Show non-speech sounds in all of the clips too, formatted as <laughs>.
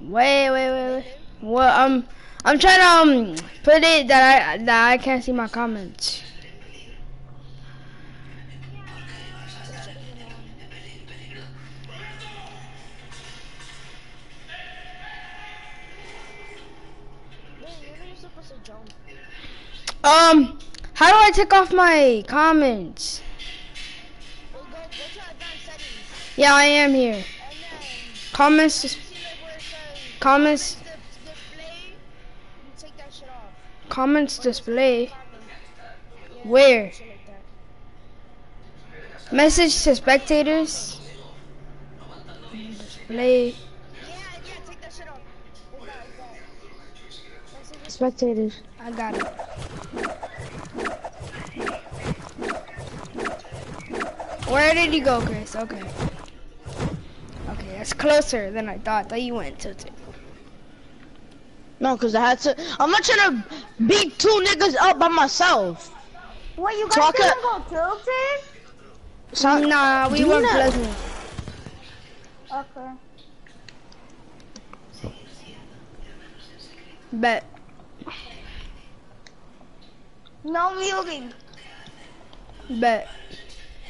Wait, wait, wait, wait. Well, um, I'm trying to um put it that I that I can't see my comments. Man, you're not supposed to jump. Um, how do I take off my comments? Well, go, go to advanced settings. Yeah, I am here. Comments, comments, comments display. Where? Message to spectators. Display. Spectators. I got it. Where did you go, Chris? Okay. Okay, that's closer than I thought. That you went to. No, cause I had to. I'm not trying to beat two niggas up by myself. What, you So I guys could- didn't go tilted? So, Nah, we do went not- pleasant. Okay. Bet. No muting. Bet.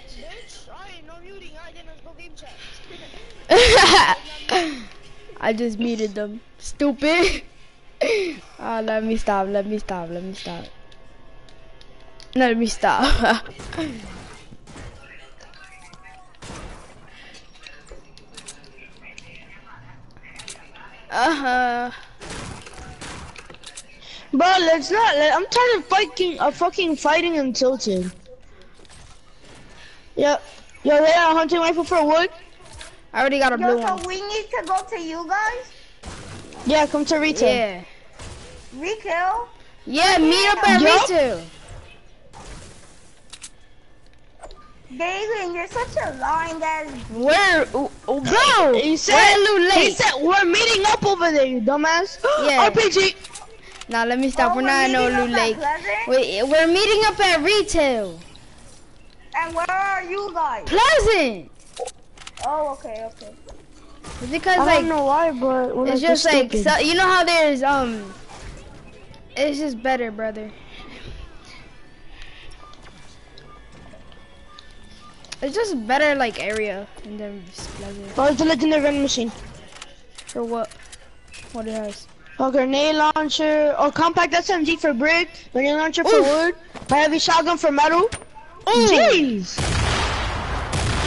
Bitch, alright, <laughs> no muting. Alright, then let's go. I just muted them. Stupid. <laughs> Ah, let me stop. Let me stop. Let me stop. Let me stop. uh <laughs> huh. bro, let's not. Let, I'm tired of fighting. Uh, fucking fighting and tilted. Yep. Yo, they are hunting rifle for wood. I already got a blue Yo, so one. we need to go to you guys? Yeah, come to retail. Yeah. Rekill? Yeah, meet up at Yup. retail. Galen, you're such a lying ass. Where, oh, oh, bro? He said, We're a little he said, we're meeting up over there, you dumbass. <gasps> Yeah. RPG. Nah, let me stop. Oh, we're not in no meeting up Loot at Lake. Pleasant? We, we're meeting up at retail. And where are you guys? Pleasant. Oh, okay, okay. It's because I like don't know why, but we're it's like, just like so, you know how there's um. It's just better, brother. <laughs> It's just better like area and then it's pleasant. Oh, it's the legendary vending machine. For what? What it has? A grenade launcher, or compact SMG for brick, grenade launcher for Oof. wood, a heavy shotgun for metal. Ooh. Jeez.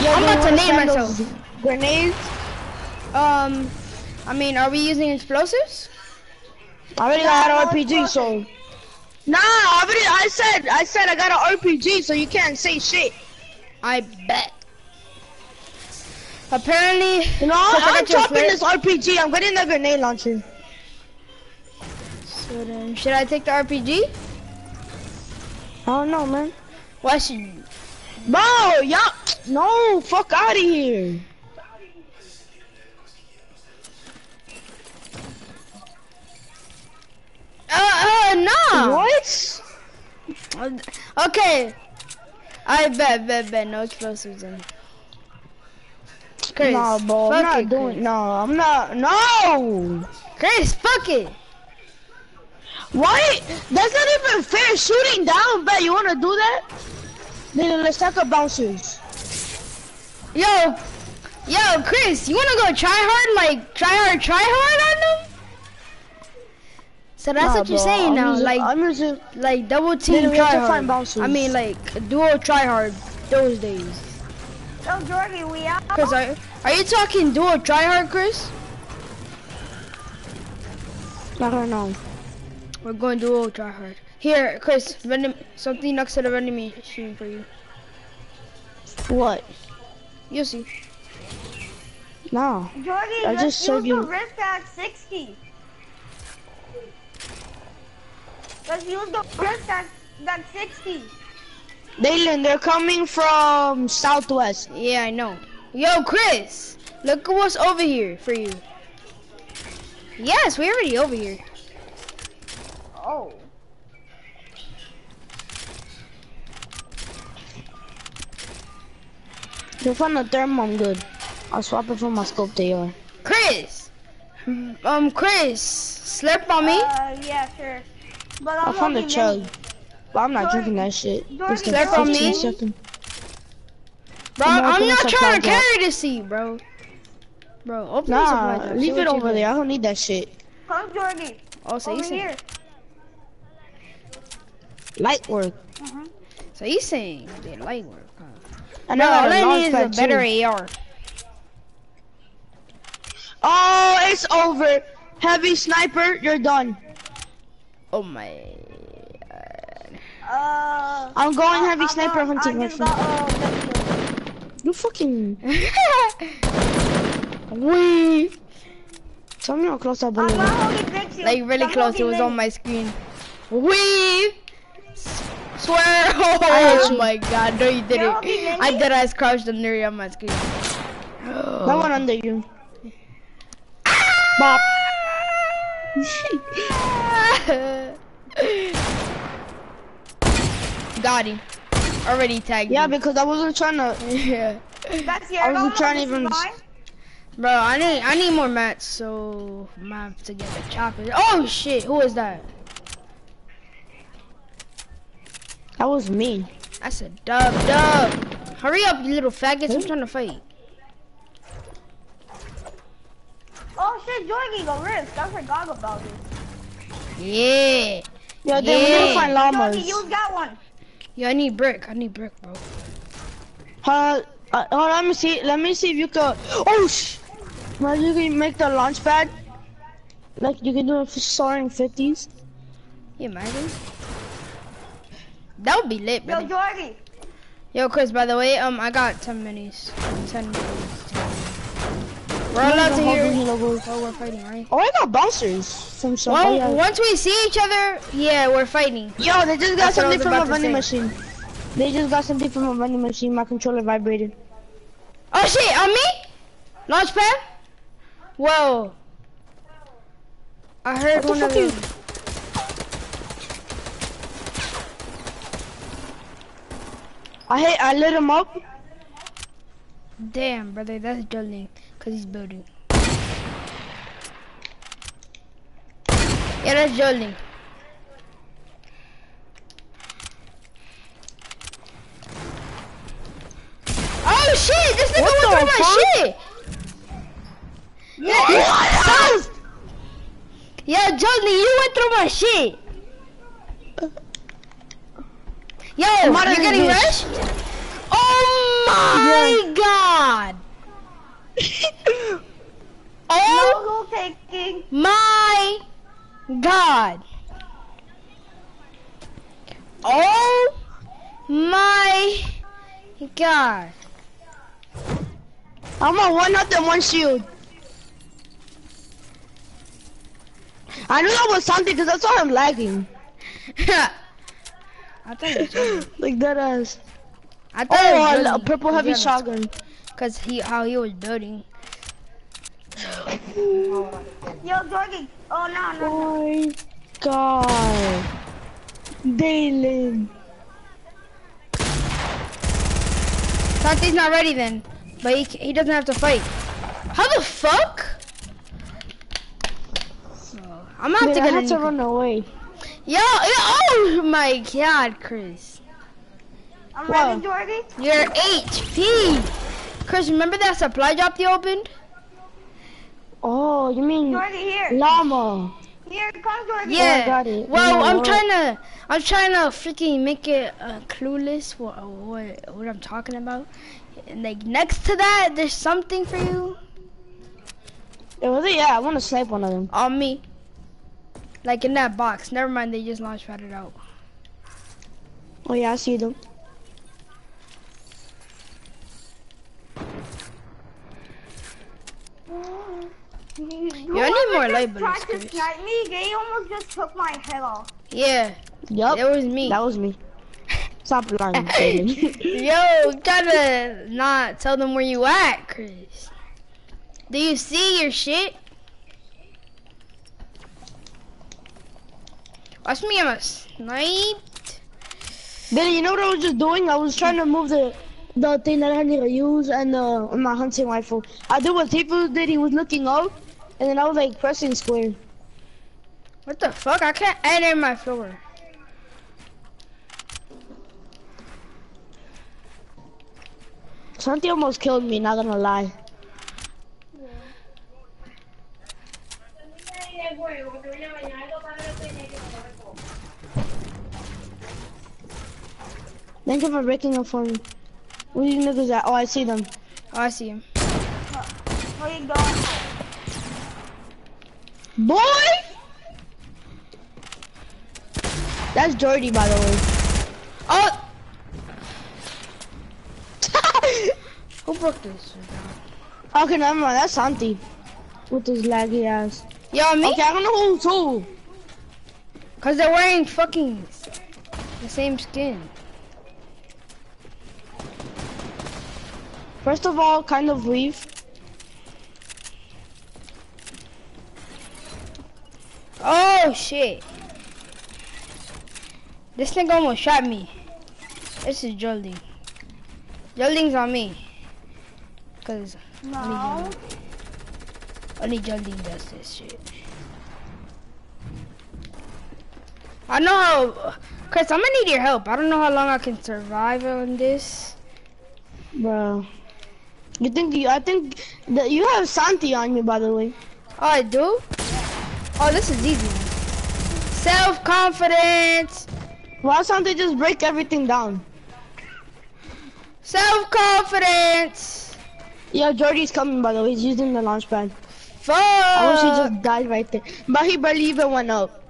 Yo, I'm about to name myself. Grenades? Um, I mean, are we using explosives? I already got an RPG, so. Nah, I already, I said, I said I got an RPG, so you can't say shit. I bet. Apparently, You know, I'm dropping this RPG. I'm getting the grenade launcher. so then, should I take the RPG? I don't know, man. Why should you? Bro, y'all, no, fuck out of here. Uh, uh, no. What? Okay. I bet, bet, bet. No explosives in. Chris, Nah, bro, fuck I'm not it, doing. Chris. No, I'm not. No. Chris, fuck it. What? That's not even fair. Shooting down, bet. You wanna do that? Then let's talk about bouncers. Yo, yo, Chris, you wanna go try hard, like try hard, try hard on them? So that's Nah, what you're bro, saying I'm now, using- like I'm using. like double team Then try to find I mean like duo try hard those days. Yo, Jordy, we out? Cause are, are you talking duo try hard, Chris? I don't know. We're going duo try hard. Here, Chris, vending something next to the vending machine for you. What? You'll see. No. Jordy, I let's just showed use you- the rift at 60. Let's use the rift at, at 60. Dalen, they're coming from southwest. Yeah, I know. Yo, Chris, look at what's over here for you. Yes, we're already over here. Oh. They found a thermal, I'm good. I'll swap it for my scope they are. Chris, <laughs> Um, Chris, slurp on me. Uh, yeah, sure. But I'm I found a only chug. But I'm not Jordan, drinking that shit. Jordan, Slap like 15 me. seconds. Bro, I'm not I'm trying to carry this seat, bro. Bro, open the Nah, drop. See leave it over there. I don't need that shit. Come, Jordy. Oh, so you Over here. Light work. Mm-hmm. so he's saying they light work? Huh? I No, know all I need is a better too. AR. Oh, it's over. Heavy sniper, you're done. Oh my. Uh, I'm going heavy I'm sniper a- hunting. I my just friend. got, uh, W. You fucking Wee. tell me how close that I'm bullet not is. holding big shield. Like really I'm close. It was mini. on my screen. Wee. Swear. hate <laughs> Oh my god. No, you didn't. I did. I crouched under you on my screen. <gasps> <gasps> That one under you. Bop. <laughs> Got him. Already tagged yeah, him. because I wasn't trying to. Yeah. That's your I wasn't normal, trying to even- mine. Bro, I need I need more mats, so I'm gonna have to get the chopper. Oh shit, Who is that? That was me. I said dub dub. Hurry up, you little faggots, I'm trying to fight. Oh shit, Jordy, go risk. I forgot about it. Yeah. Yeah, then we need to Yeah. find Jordy, llamas. you got one. Yeah, I need brick. I need brick, bro. Uh, uh, hold on, let me see. Let me see if you can. Oh sh! Imagine you can make the launch pad. Like you can do it for soaring fifties. You imagine? That would be lit, bro. Yo, bro. Jordy. Yo, Chris, by the way, um, I got 10 minis. 10 minis. We're allowed to hear while we're fighting, right? Oh, I got bouncers from some. Well, oh, yeah. once we see each other, yeah, we're fighting. Yo, they just got That's something from a to vending machine. They just got something from a vending machine. My controller vibrated. Oh shit, on me? Launchpad? Whoa. I heard What the one of you- them. I hit. I lit him up. Damn, brother, that's drilling. Cause he's building. Yeah, that's drilling. Oh shit, this nigga What went the through my shit. Yeah, son. Yo, Johnny, you went through my shit. Yo, I'm you're getting bitch. rushed? Oh my god. Oh No taking. my god. Oh my god. I'm on one health and one shield. I knew that was something because I saw him lagging. <laughs> I thought it was <laughs> Like that ass. I thought Oh, it was oh, a purple heavy shotgun. Cause he how he was building. <laughs> Yo, Jordy. Oh, no, no. Oh my god. Dalen. Santi's not ready then, but he he doesn't have to fight. How the fuck? I'm gonna have Wait, to I get a had to run away. Yo, yo, oh my god, Chris, I'm Whoa. ready, Jordy. you're HP. Chris, remember that supply drop you opened? Oh, you mean Jordy, here. llama? Here, come, Jordy. Yeah. got it. Well, No, I'm trying to, I'm trying to freaking make it uh, clueless what what what I'm talking about. And like next to that, there's something for you Yeah, was it? Yeah, I want to snipe one of them. on me. Like in that box. Never mind, they just launch padded out. Oh yeah, I see them. You, I need more just light tried to snipe me. They almost just took my head off. Yeah, Yup, that was me. that was me. Stop lying, <laughs> Dalen. <laughs> Yo, gotta not tell them where you at, Chris. Do you see your shit? Watch me, I'm a snipe. Then you know what I was just doing? I was trying to move the the thing that I need to use and uh my hunting rifle. I did what Tifu did. He was looking up, and then I was like pressing square. What the fuck? I can't enter my floor. Santi almost killed me, not gonna lie. Thank you for breaking up for me. Where you niggas at? Oh, I see them. Oh, I see him. Where you going? Boy! That's Jordy, by the way. Oh! <laughs> Who broke this? okay, never mind. That's Santi. With his laggy ass. Yo, me? Okay, oh. I don't know who's who. Cause they're wearing fucking the same skin. First of all, kind of leave. Oh shit. This nigga almost shot me. This is Jolding. Jolding's on me. Cause No. only Jolding does this shit. I know how, Chris, I'm gonna need your help. I don't know how long I can survive on this. Bro. You think you, I think that you have Santi on you, by the way. Oh, I do? Oh, this is easy. Self-confidence. Why don't they just break everything down? Self-confidence. Yeah, Jordy's coming, by the way. He's using the launch pad. Fuck. I wish he just died right there. But he barely even went up.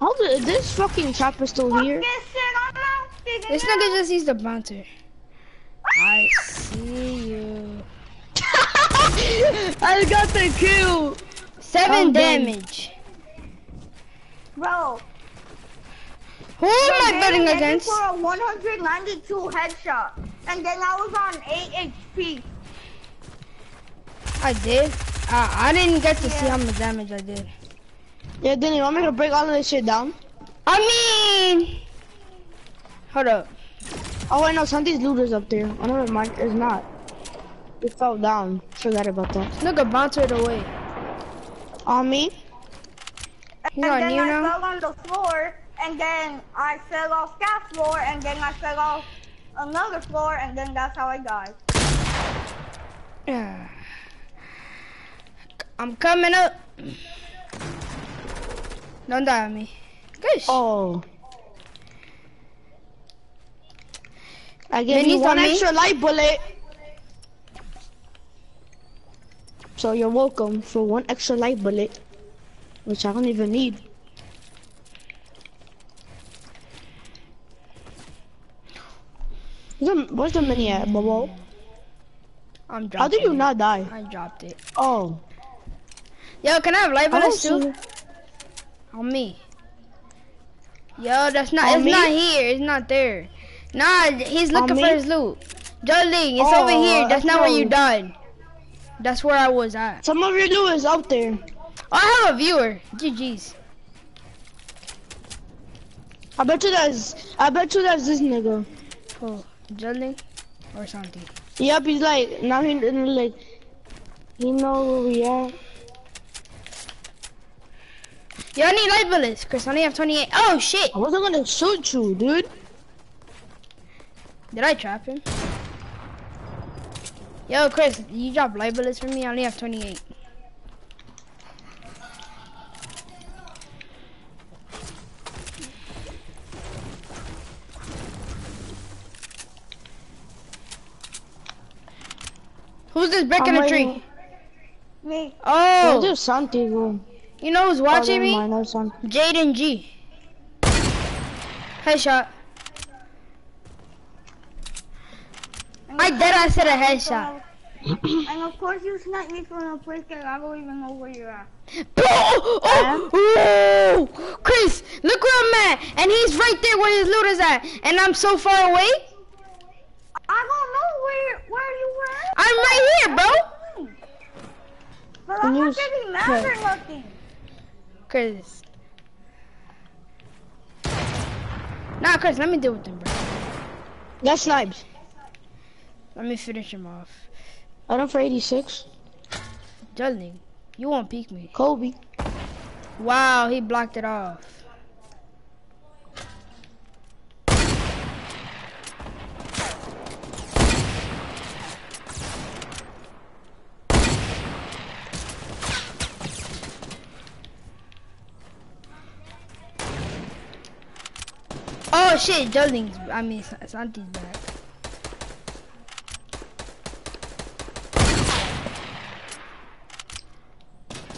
How did this fucking chopper still here? Fucking shit, I'm not speaking This now. nigga just used the bouncer. I see you. <laughs> I got the kill. Seven Oh, damage. Bro. Who am I betting hit against? For a 192 headshot. And then I was on 8 HP. I did. Uh, I didn't get to see how much damage I did. Yeah, then you want me to break all of this shit down? I mean, hold up. Oh wait, no, Santi's loot is up there. Oh, never mind, it's not. It fell down. Forgot about that. This nigga bouncered away. On me? He's and then you I now. fell on the floor. And then I fell off that floor. And then I fell off another floor. And then that's how I died. Yeah. <sighs> I'm coming up. Don't die on me. Good. Oh. I gave Minis you one extra light bullet. So you're welcome for one extra light bullet, which I don't even need. Where's the, where's the mini at, Bobo? I'm dropping How did you not die? I dropped it. Oh. Yo, can I have life I don't oh, bullets too? On me. Yo, that's not. On it's me? not here. It's not there. Nah, he's looking for his loot. Jolene, it's oh, over Oh, here. That's not where you died. That's where I was at. Some of your loot out there. Oh, I have a viewer. GG's. I bet you that's, I bet you that's this nigga. Oh, Jolene or something. Yep, he's like, now he like, he know who we. Yo, I need light bullets, Chris. I only have 28. Oh shit! I wasn't gonna shoot you, dude. Did I trap him? Yo, Chris, you drop light bullets for me? I only have 28. Who's this breaking I'm a tree? Me. Oh, there's Santiago. you know who's watching me? mind, that's Santi. Jaden G. Headshot. I dead I said a headshot. <clears throat> and of course you sniped me from a place that I don't even know where you're at. Oh, oh, oh, Chris, look where I'm at, and he's right there where his loot is at, and I'm so far away. I don't know where where you were at. I'm right here, bro. But I'm not getting mad or nothing. Chris. Nah, Chris, let me deal with them, bro. That's snipes. Let me finish him off. I don't for 86. Judling, you won't peek me. Kobe. Wow, he blocked it off. Oh shit, Judling's, I mean, Sa- Santi's back.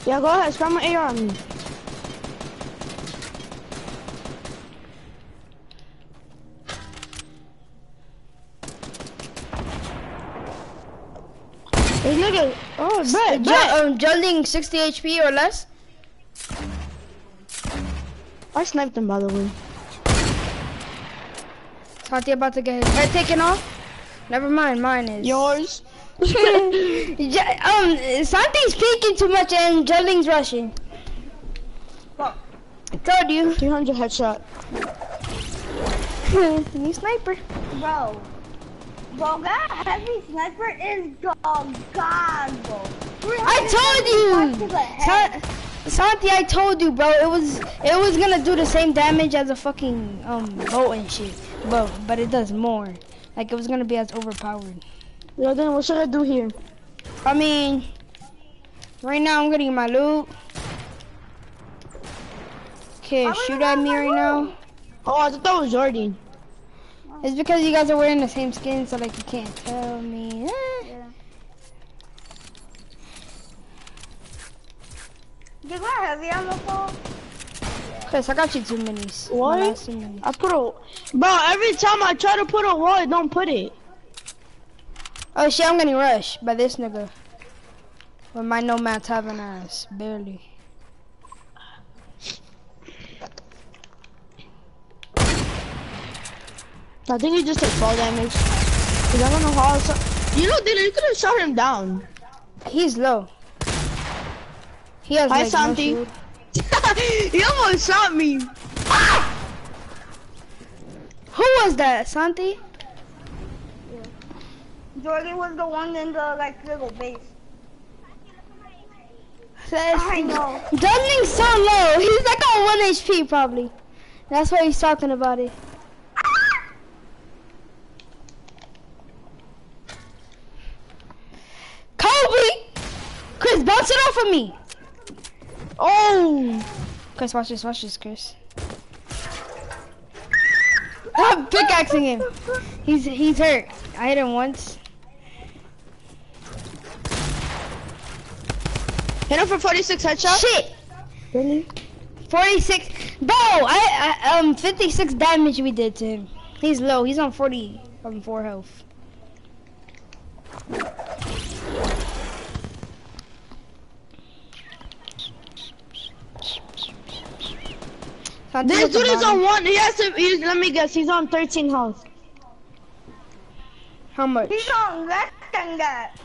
Yeah, go ahead. Spam my AR on me. This nigga, oh, bet, bet. um, Judling 60 HP or less? I sniped him, by the way. Santi about to get his head taken off? Never mind, mine is. Yours? J- um, Santi's peeking too much and Judling's rushing. Fuck. I told you. 300 headshot. <laughs> New sniper. Bro. Bro, that heavy sniper is gone, bro. I told you. the Santi, I told you, bro. It was it was gonna do the same damage as a fucking um boat and shit, but but it does more. Like it was gonna be as overpowered. Yeah, then what should I do here? I mean, right now I'm getting my loot. Okay, I shoot at me my right now. Oh, I thought that was Jordan. It's because you guys are wearing the same skin, so like you can't tell me. Eh. Yeah. Did my heavy ammo fall? Chris, I got you two minis. What? Two minis. I put a, bro, every time I try to put a wall, it don't put it. Oh shit, I'm getting rushed by this nigga. With my nomads having ass, barely. I think he just took fall damage. Cause I don't know how. It's, you know, Dylan, you could have shot him down. He's low. He has Hi, like no Santi. shield. <laughs> he almost shot me. Ah! Who was that, Santi? Jordan was the one in the like little base. Says- I know. Dunling's so low. He's like on one HP probably. That's why he's talking about it. Kobe! Chris, bounce it off of me. Oh, Chris, watch this, watch this, Chris. I'm pickaxing him. He's he's hurt. I hit him once. Hit him for 46 headshot. Shit! Really? 46. Bro, I, I um 56 damage we did to him. He's low. He's on 40 um 4 health. Santi This dude is on one. He has to. He's, let me guess. He's on 13 health. How much? He's on less than that.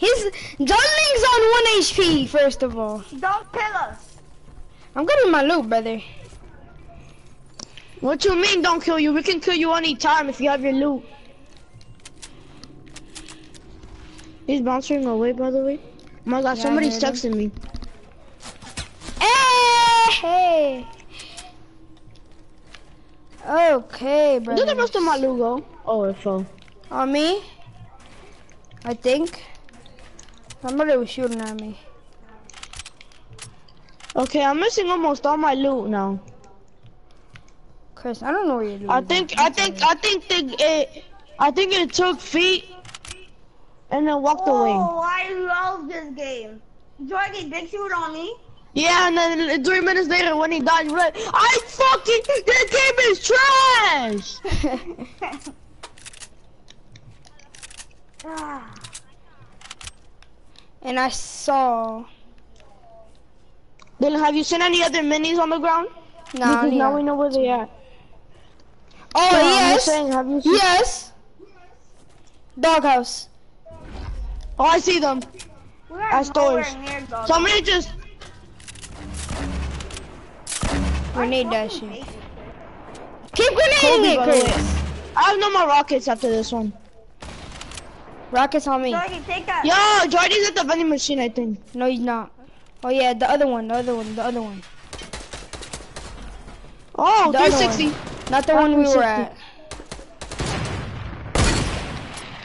He's Darling's on 1 HP first of all. Don't kill us. I'm getting my loot, brother. What you mean? Don't kill you. We can kill you any time if you have your loot. He's bouncing away, by the way. Oh my God, Yeah, somebody's texting me. Hey! Hey! Okay, Where did the brother. rest of my loot go? Oh, it fell. On me? I think. Somebody was shooting at me. Okay, I'm missing almost all my loot now. Chris, I don't know where you're doing. I think, I think, I think they, it, I think it took feet and then walked away. Oh, I love this game. Jordan, big shoot on me. Yeah, and then three minutes later when he died, you're like, I fucking, this game is trash! <laughs> <laughs> Ah. And I saw. Then have you seen any other minis on the ground? No, because now we know where they are. Oh, No, I'm yes. just saying, have you seen? Yes. Doghouse. Oh, I see them. We're At nowhere stores. near. Somebody just, Grenade that shit. Keep grenading Kobe, it, Chris. I have no more rockets after this one. Rockets on me. Jordy, take that. Yo, Jordy's at the vending machine, I think. No, he's not. Oh yeah, the other one, the other one, the other one. Oh, The other 360. Not the one we were at.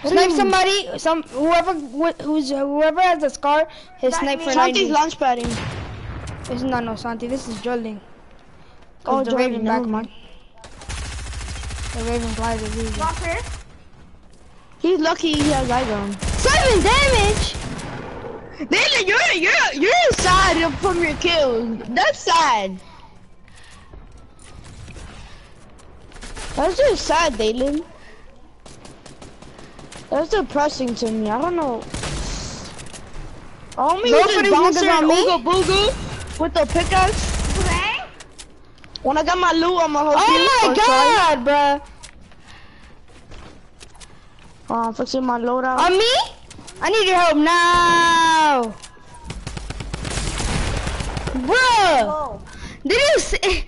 Snipe somebody, some whoever wh- who's whoever has a scar, his That snipe for means- 90. Santi's launch padding. This is not no Santi, this is drilling. Oh, the Jordan, Raven back mind. The Raven flies is easy. Walk here. He's lucky he has eye gun. Seven damage! Dalen, you're you're you're sad from your kills. That's sad. That's just sad, Dalen. That's depressing to me. I don't know. Oh, me Go was for just these bouncing niggas on me. ooga booga with the pickaxe. Play. When I got my loot, I'ma help oh you. Oh my god, bruh! Oh, I'm fixing my loadout. On me? I need your help now! Bruh! Go. Did you see?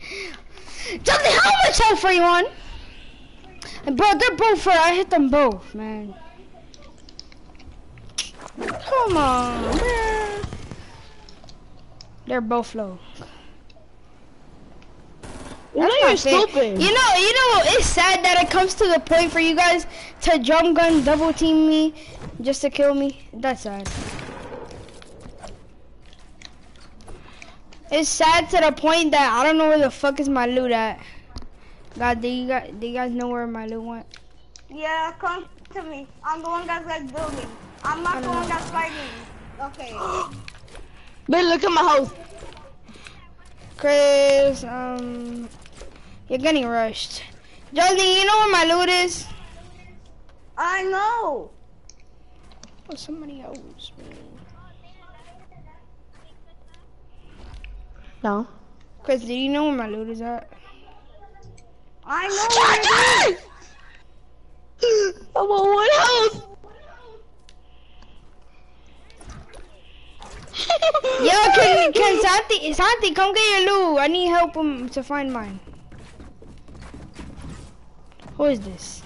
<laughs> How much health are you on? Bro, they're both for I hit them both, man. Come on, man. They're both low. You know That's you're not fair. stupid. You know, you know, it's sad that it comes to the point for you guys to jump gun double team me just to kill me. That's sad. It's sad to the point that I don't know where the fuck is my loot at. God, do you guys, do you guys know where my loot went? Yeah, come to me. I'm the one that's like building. I'm not the one that's fighting. Okay. <gasps> But look at my house. Chris, um, you're getting rushed. Jolly, you know where my loot is? I know. Oh, somebody else, man. No. Chris, do you know where my loot is at? I know. where it is. I'm on one house. Yo, can, can <laughs> Santi, Santi, come get your loot. I need help him to find mine. Who is this?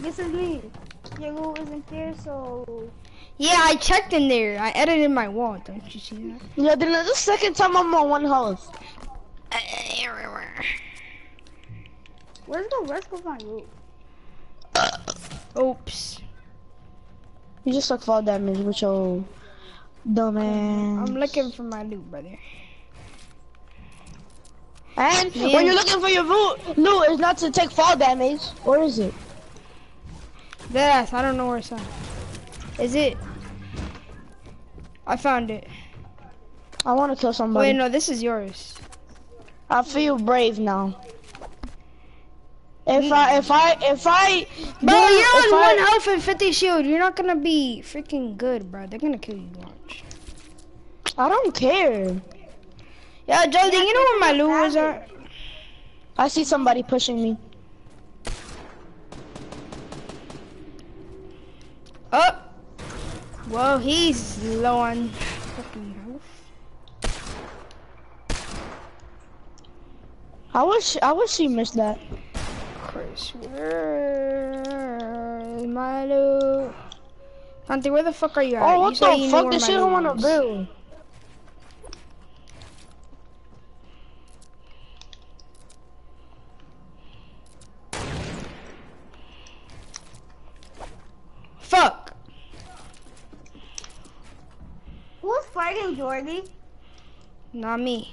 This is me. Your loot isn't there, so. Yeah, I checked in there. I edited my wall. Don't you see that? Yeah, then the second time I'm on one house. Where's the rest of my loot? Oops. You just took fall damage with your dumbass. I'm looking for my loot, brother. And Yeah. when you're looking for your loot, loot is not to take fall damage, or is it? Deadass, I don't know where it's at. Is it? I found it. I want to kill somebody. Wait, no, this is yours. I feel brave now. If I, if I, if I, Bro, you're on I- one health and 50 shield. You're not gonna be freaking good, bro. They're gonna kill you. Watch. I don't care. Yeah, Jolly, you know where my loot was at? I see somebody pushing me. Oh! Well, he's low on fucking health. I wish, I wish he missed that. Chris, where's my loot? Santi, where the fuck are you at? Oh, what you the fuck? where This shit I loot want to was. build. Fuck! Who's Jordy? Not me.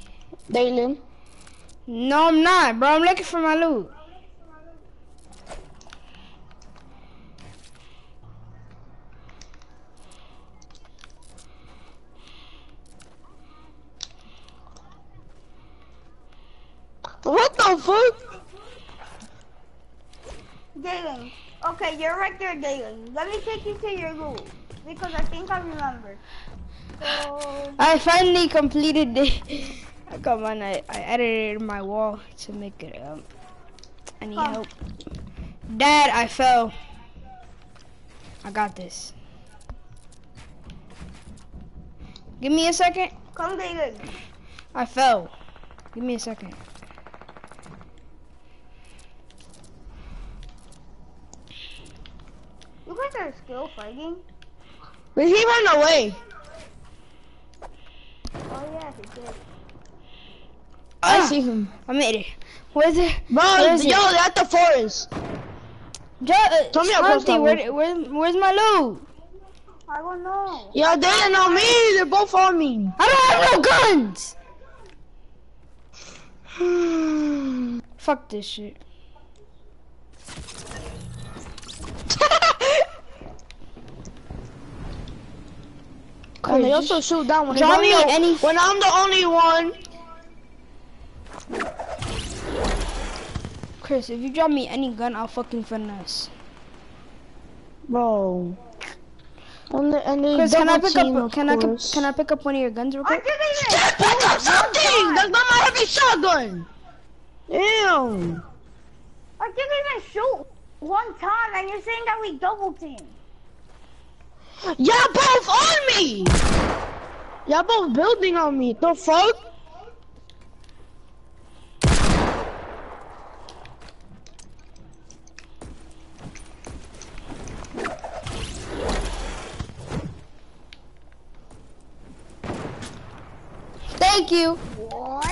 Dalen. No, I'm not, bro. I'm looking for my loot. What the fuck? Galen. Okay, you're right there, Galen. Let me take you to your loot. Because I think I remember. <laughs> I finally completed it. <laughs> Come on, I, I edited my wall to make it up. I need help. Dad, I fell. I got this. Give me a second. come Galen. I fell. Give me a second. You guys are still fighting? But he ran away. I Ah. see him. I made it. Where's it? Bro, Where is yo, it? they're at the forest. Jo- uh, Tell me how close Monty, where, where, where's my loot? I don't know. Yo, they didn't know me. They're both on me. I don't have no guns. <sighs> Fuck this shit. And they also shoot down when, Draw there's any- when I'm the only one. Chris, if you drop me any gun, I'll fucking finesse. Bro. And they, and they Chris, can I pick up? team, of Can I course. can I pick up one of your guns real I quick? didn't even Just pick up something! That's not my heavy shotgun! Damn! I didn't even shoot one time and you're saying that we double team. Y'all both on me! Y'all both building on me. The fuck? Thank you. What?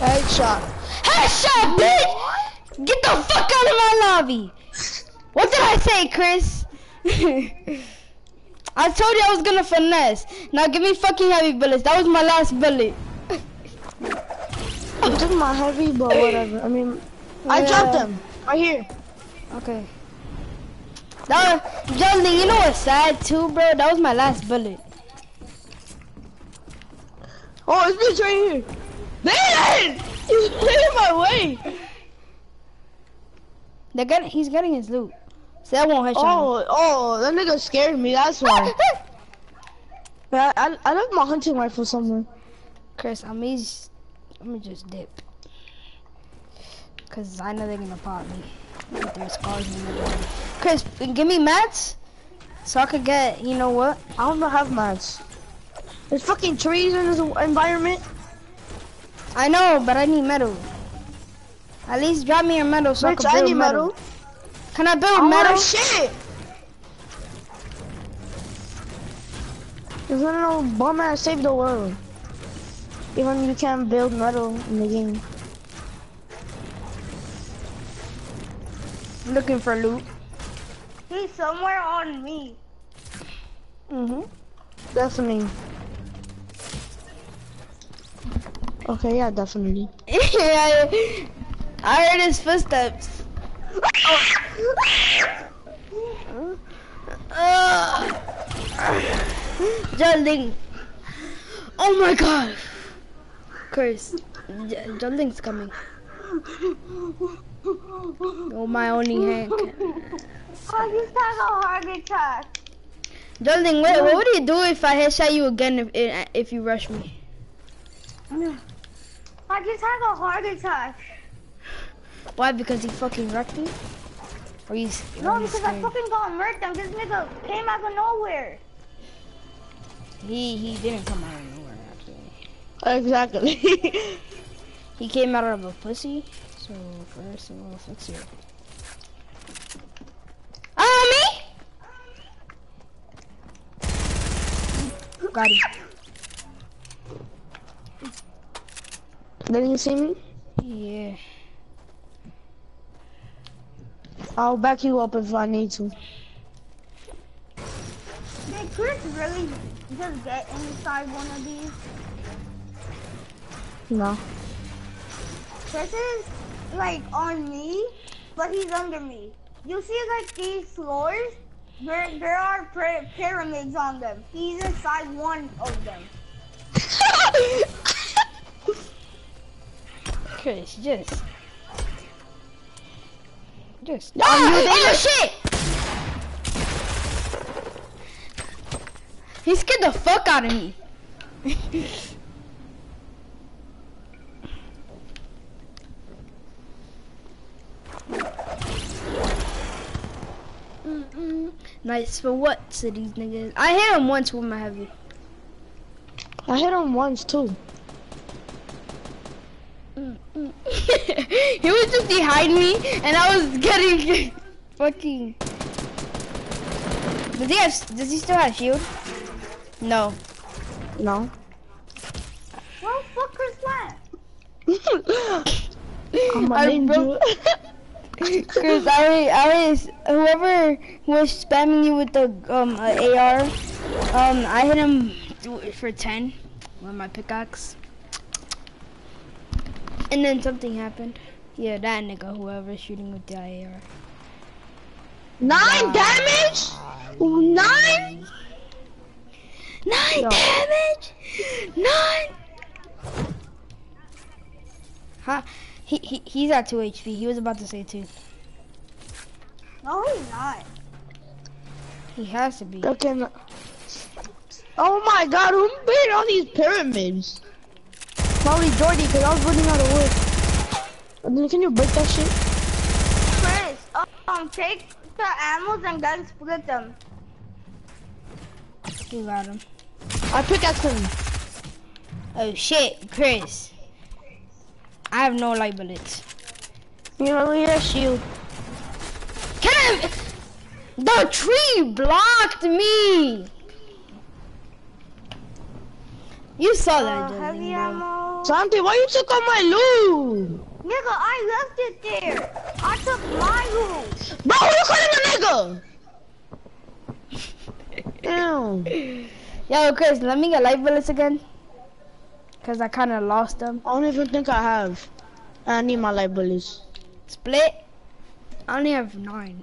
Headshot. Headshot, bitch! Get the fuck out of my lobby. What did I say, Chris? <laughs> I told you I was gonna finesse. Now give me fucking heavy bullets. That was my last bullet. <laughs> You took my heavy, but whatever. I mean, I Yeah. dropped them. Right here. Okay. That was, Justin, you know what's sad too, bro? That was my last bullet. Oh, this bitch right here. Man! He's in my way. They're getting, he's getting his loot. So that won't him. Oh, oh, that nigga scared me. That's why. <laughs> I, I, I left my hunting rifle somewhere. Chris, I'm just, I'm just dip. Cause I know they're gonna pop me. Their scars and everything. Chris, give me mats. So I could get, you know what? I don't have mats. There's fucking trees in this environment. I know, but I need metal. At least drop me your metal so I Bitch, can I need metal. metal. Can I build Oh, metal? shit! There's no bum ass save the world. Even you can't build metal in the game. Looking for loot. He's somewhere on me. Mm-hmm. Definitely. Okay, yeah, definitely. <laughs> yeah, I heard his footsteps. Uh, Oh my god. Chris, J- Jolling's coming. Oh my only hand. I just had a heart attack. Jolling, what, what would you do if I headshot you again if if, if you rush me? I just had a heart attack. Why? Because he fucking wrecked me? Or you? No, or you because I fucking got murked and this nigga came out of nowhere. He he didn't come out of nowhere actually. Exactly. <laughs> He came out of a pussy. So first we'll fix it. Ah me! Got him. Didn't you see me? Yeah. I'll back you up if I need to. Did Chris really just get inside one of these? No. Chris is like on me, but he's under me. You see like these floors? There, there are pyramids on them. He's inside one of them. <laughs> Chris, just. Just. You oh shit! He scared the fuck out of me. <laughs> Mm-mm. Nice for what to these niggas? I hit him once with my heavy. I hit him once too. <laughs> He was just behind me, and I was getting <laughs> fucking. Does he have? Does he still have shield? No. No. Well, fuck Chris Plant. <laughs> I'm a I ninja. broke- Cause I, I was whoever was spamming you with the um uh, AR, um I hit him for ten with my pickaxe, and then something happened. Yeah, that nigga, whoever's shooting with the AR. Nine damage? Nine? Nine No. damage. Nine. Huh? He, he he's at two HP. He was about to say two. No, he's not. He has to be. Okay. no- Oh my god, who made all these pyramids? Probably Jordy, because I was running out of wood. Can you break that shit? Chris, um, take the ammos and then split them. You got him. I pickaxe him. Oh shit, Chris. I have no light bullets. You know, yeah, shield. Can I? The tree blocked me. You saw that, Uh, Jolene, heavy bro. ammo. Santi, why you took all my loot? Nigga, I left it there. I took my loot. Bro, who you calling a nigga? <laughs> Ew. Yo, Chris, let me get light bullets again. Cause I kind of lost them. I don't even think I have. I need my light bullets. Split. I only have nine.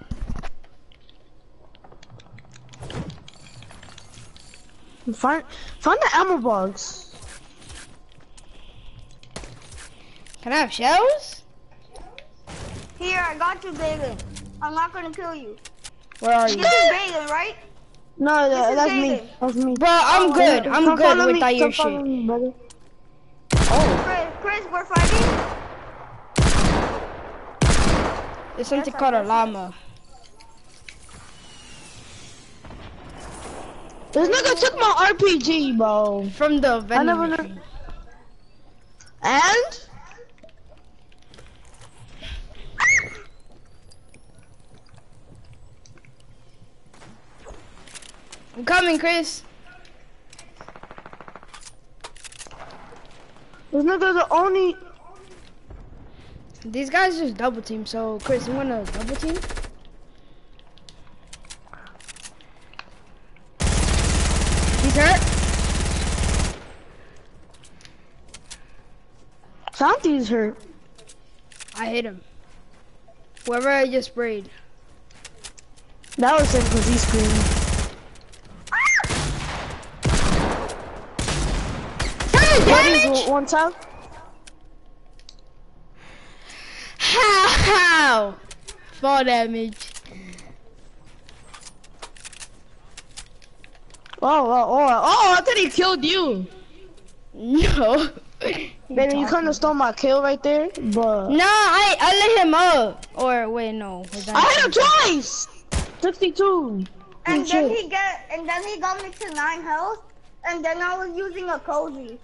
Find, find the ammo box. Can I have shells? Here, I got you, Bagan. I'm not gonna kill you. Where are you? This is Bagan, right? No, This that, is that's me. That's me. Bro, I'm oh, good. I'm Come good follow me. without your Come shit. me, brother. Oh. Chris, Chris, we're fighting. There's something Yes, called a guess. llama. This nigga took my RPG, bro. From the vending never knew- machine. And? I'm coming, Chris. This nigga the only. These guys just double team. So, Chris, you wanna double team? Hurt. Santi's hurt. I hit him. Whoever I just sprayed. That was him because he screamed. Jordy's damage. one- time. How? Four damage. Oh, oh, oh, oh, I thought he killed you. No. <laughs> Baby, you kind of stole my kill right there, but. No, I I lit him up. Or wait, no. I hit him twice! 62. And then he get, and then he got me to nine health. And then I was using a cozy.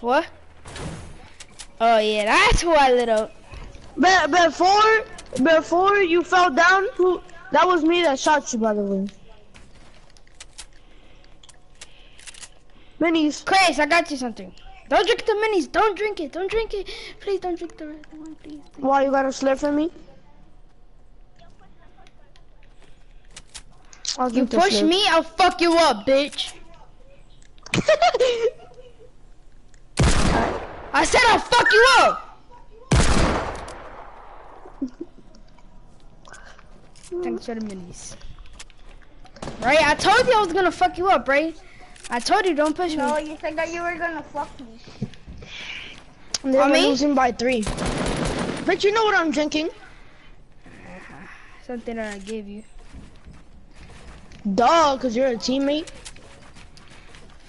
What? Oh yeah, that's who I lit up. Be- before, before you fell down, who? That was me that shot you, by the way. Minis. Chris, I got you something. Don't drink the minis. Don't drink it. Don't drink it. Please don't drink the red one, please. please. Why you got a slip for me? I'll You push slip. me, I'll fuck you up, bitch. <laughs> I said I'll fuck you up. Thanks for the minis. Right, I told you I was gonna fuck you up, right? I told you don't push No, me. you said that you were gonna fuck me. They On were losing by three. But you know what I'm drinking? Something that I gave you. Dog, cause you're a teammate.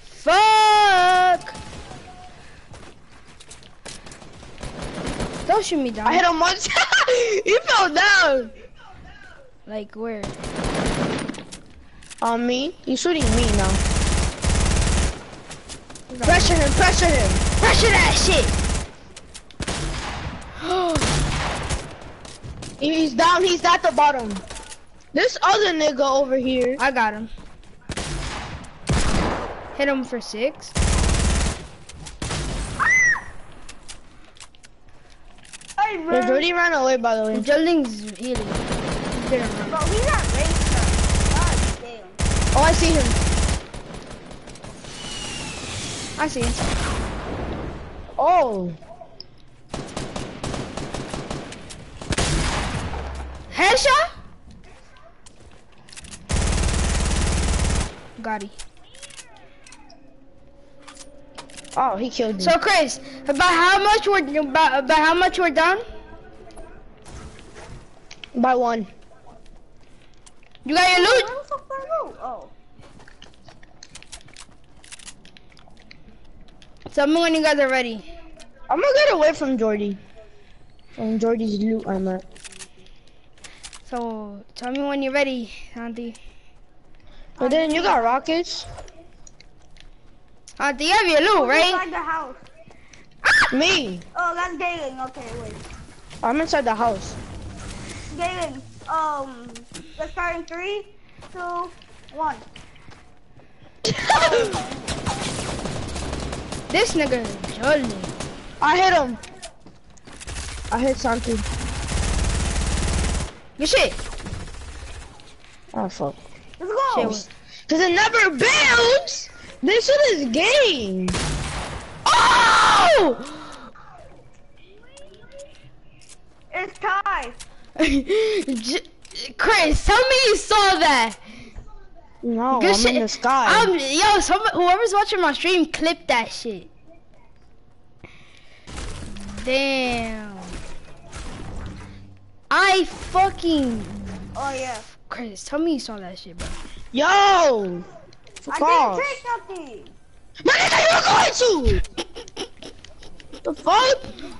Fuck! Don't shoot me down. I hit him once. <laughs> he fell down. Like where? On me? He's shooting me now. Pressure him, pressure him. Pressure that shit! <gasps> He's down, he's at the bottom. This other nigga over here. I got him. Hit him for six. <gasps> Hey, The bro. Jordy ran away, by the way. Joling's healing. He. Bro, at race God damn. Oh, I see him. I see. Oh. Headshot? Got he. Oh, he killed me. So Chris, about how much we're about, about how much we're down? By one. You got your loot? Where the fuck did I go? Oh. Tell me when you guys are ready. I'm gonna get away from Jordy. From Jordy's loot I'm at. So tell me when you're ready, Auntie. But then you got rockets. Auntie, you have your loot, right? Inside the house. Me. Oh, that's Galen. Okay, wait. I'm inside the house. Galen, um, let's start in three, two, one. <coughs> <coughs> <coughs> This nigga is jolly. I hit him. I hit something. Good shit. Oh fuck. Let's go. Shit was- Cause it never builds. This shit is game. Oh! It's tie. <laughs> J- Chris, tell me you saw that. No, Good I'm shit. in the sky. Um, yo, some, whoever's watching my stream, clip that shit. Damn. I fucking Oh yeah. Chris, tell me you saw that shit, bro. Yo. Fuck I didn't take nothing. Man, nigga, you were going to. the fuck?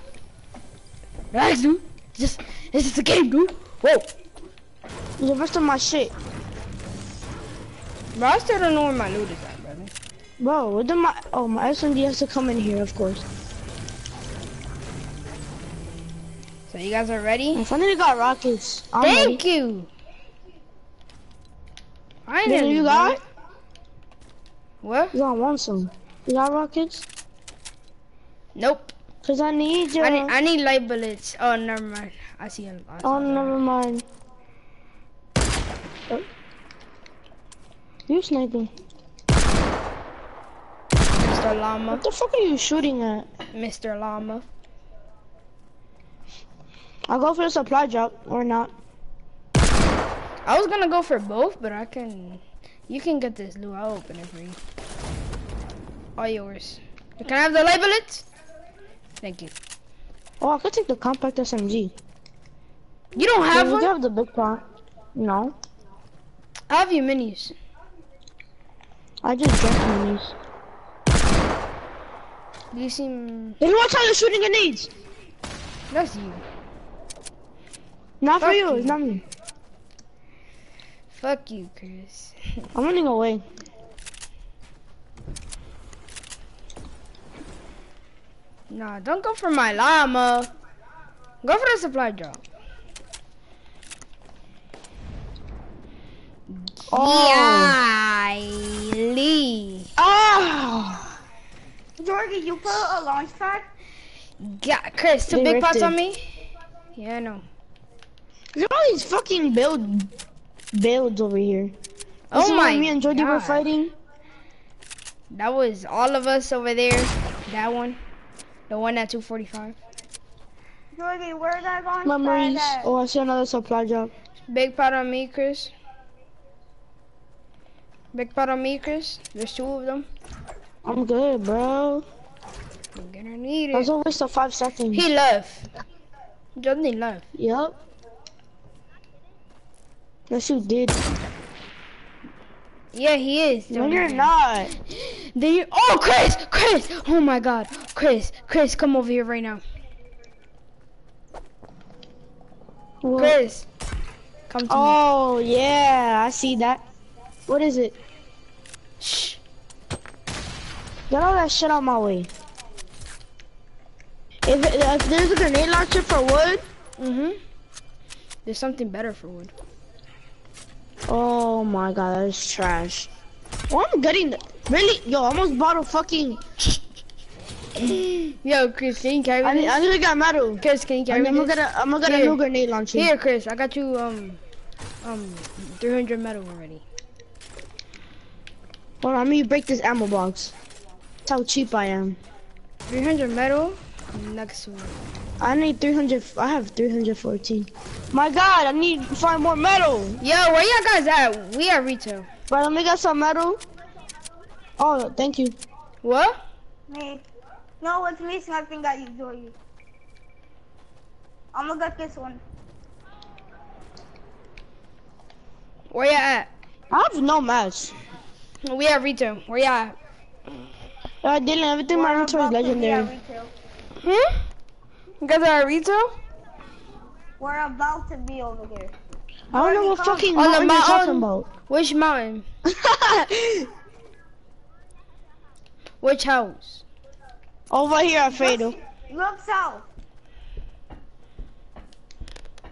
Relax, dude. Just, it's just a game, dude. Whoa. The rest of my shit. Bro, I still don't know where my loot is at, brother. Bro, what did my oh my SMD has to come in here, of course. So you guys are ready? I finally got rockets. I'm Thank ready. you. I Then you got? What? You got one some. You got rockets? Nope. Cause I need you. I need, uh, I need light bullets. Oh, never mind. I see. I saw oh, never mind. You sniping? Mr. Llama. What the fuck are you shooting at? Mr. Llama. I'll go for the supply drop or not. I was gonna go for both, but I can. You can get this loot. I'll open it for you. All yours. Can I have the light bullets? Thank you. Oh, I could take the compact SMG. You don't have you one? can have the big pot. No, I have your minis. I just drank minis. You seem. Hey, watch how you're shooting your grenades. That's you. Not for you, you. it's not me. Fuck you, Chris. <laughs> I'm running away. Nah, don't go for my llama. Go for the supply drop. Oh. Yeah, Lee. Ah! Jordy, you put a launch pad? Yeah, Chris, two They big pots on me. Yeah, I know. Look at all these fucking build builds over here. Oh This is my when me and Jordy were fighting. That was all of us over there. That one. The one at 245. Jordy, where's that launch Memories. pad at? Oh, I see another supply drop. Big pot on me, Chris. Big pot on me, Chris. There's two of them. I'm good, bro. I'm gonna That was it. a waste of five seconds. He left. Johnny left. Yep. Yes, you did. Yeah, he is. No, you're not. Then you. Oh, Chris! Chris! Oh my God, Chris! Chris, come over here right now. What? Chris, come to me. Oh, yeah, I see that. What is it? Shh. Get all that shit out my way. If, if there's a grenade launcher for wood, mm-hmm. There's something better for wood. Oh my god, that is trash. Oh, I'm getting the, really, yo, I almost bought a fucking. <clears throat> Yo, Chris, can you carry I this? I need to get metal. Chris, can you carry I'm gonna this? get a, I'm gonna get a new grenade launcher. Here, Chris, I got you um um 300 metal already. Hold on, let me break this ammo box. That's how cheap I am. 300 metal. Next one. I need 300. I have 314. My God, I need to find more metal. Yo, where y'all guys at? We at retail. But let me get some metal. Oh, thank you. What? Me. No, it's me sniping at you, Joey. I'm gonna get this one. Where y'all at? I have no match. We at retail. Where y'all at? I didn't. Everything my We're inventory is about to be at legendary. Retail. Hmm? You guys are at retail? We're about to be over here. I don't know what Come. fucking On the mountain you're talking about. Which mountain? <laughs> Which house? Over here at Fatal. Look south.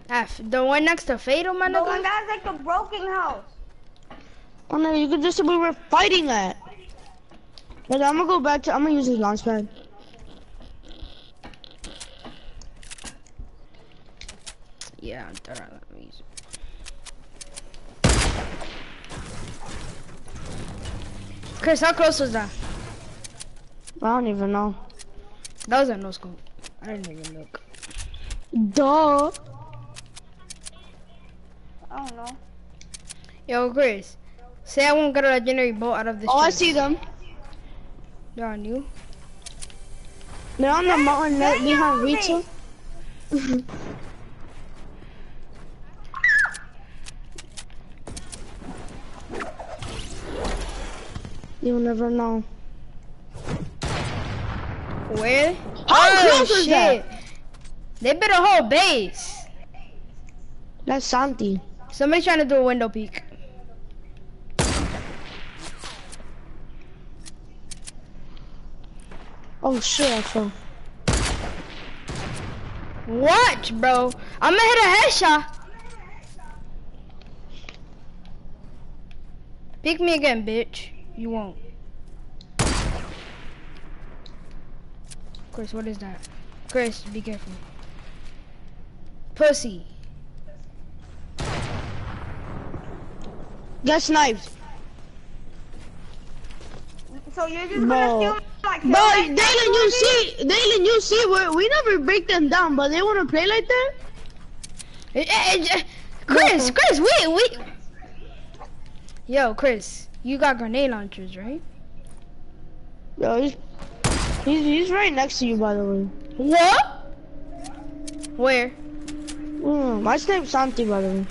F. The one next to Fatal, my The one nigga? that's like a broken house. Oh no, you could just say we were fighting at. But I'm gonna go back to. I'm gonna use this launch pad. Yeah, I thought I let me use it. Chris, how close was that? I don't even know. That was a no scope. I didn't even look. Duh. I don't know. Yo, Chris. Say I won't get a legendary bolt out of this Oh, I see them. They're on you. They're on the mountain they right behind on <laughs> You'll never know. Where? How oh, close was shit. that? They bit a whole base. That's Santi. Somebody's trying to do a window peek. Oh shit, I fell. Watch, bro. I'm gonna hit a headshot. Pick me again, bitch. You won't. Chris, what is that? Chris, be careful. Pussy. Get sniped. So you're just No. gonna steal? But like that, Dalen, you see, Dalen, you see, we we never break them down, but they wanna play like that. Eh, eh, eh, Chris, Chris, wait, wait. Yo, Chris, you got grenade launchers, right? Yo, he's, he's he's right next to you, by the way. What? Where? Mm, my name's Santi, by the way.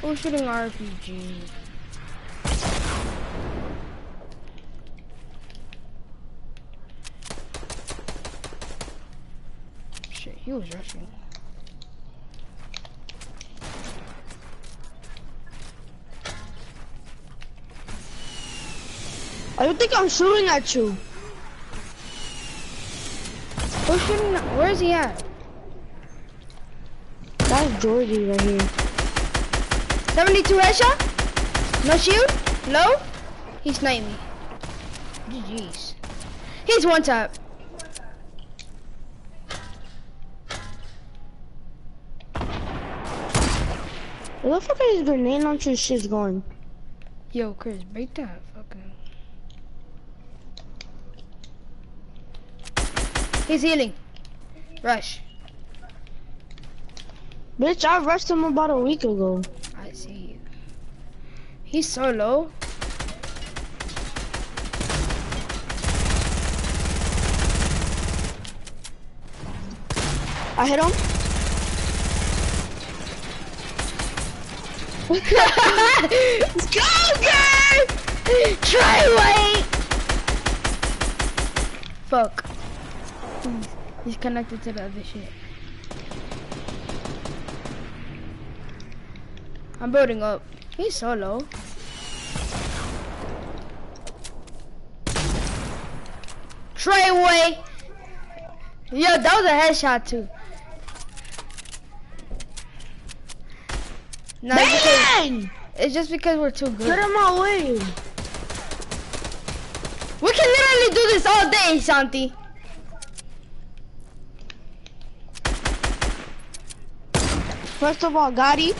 Who's shooting RPG? Shit, he was rushing. I don't think I'm shooting at you. Who's? Where is he at? That's Georgie right here. 72 headshot? No shield? Low? He sniped me. GG's. He's one tap. Where the fuck is grenade launcher shit's going? Yo, Chris, break that fucking. He's healing. Rush. Bitch, I rushed him about a week ago. I see you. He's so low. I hit him. Let's <laughs> go, guys! Try wait! Fuck. He's, he's connected to the other shit. I'm building up. He's so low. Treyway! Yo, that was a headshot too. No, it's, because, Bang! it's just because we're too Get good. him away. We can literally do this all day, Santi. First of all, Gotti.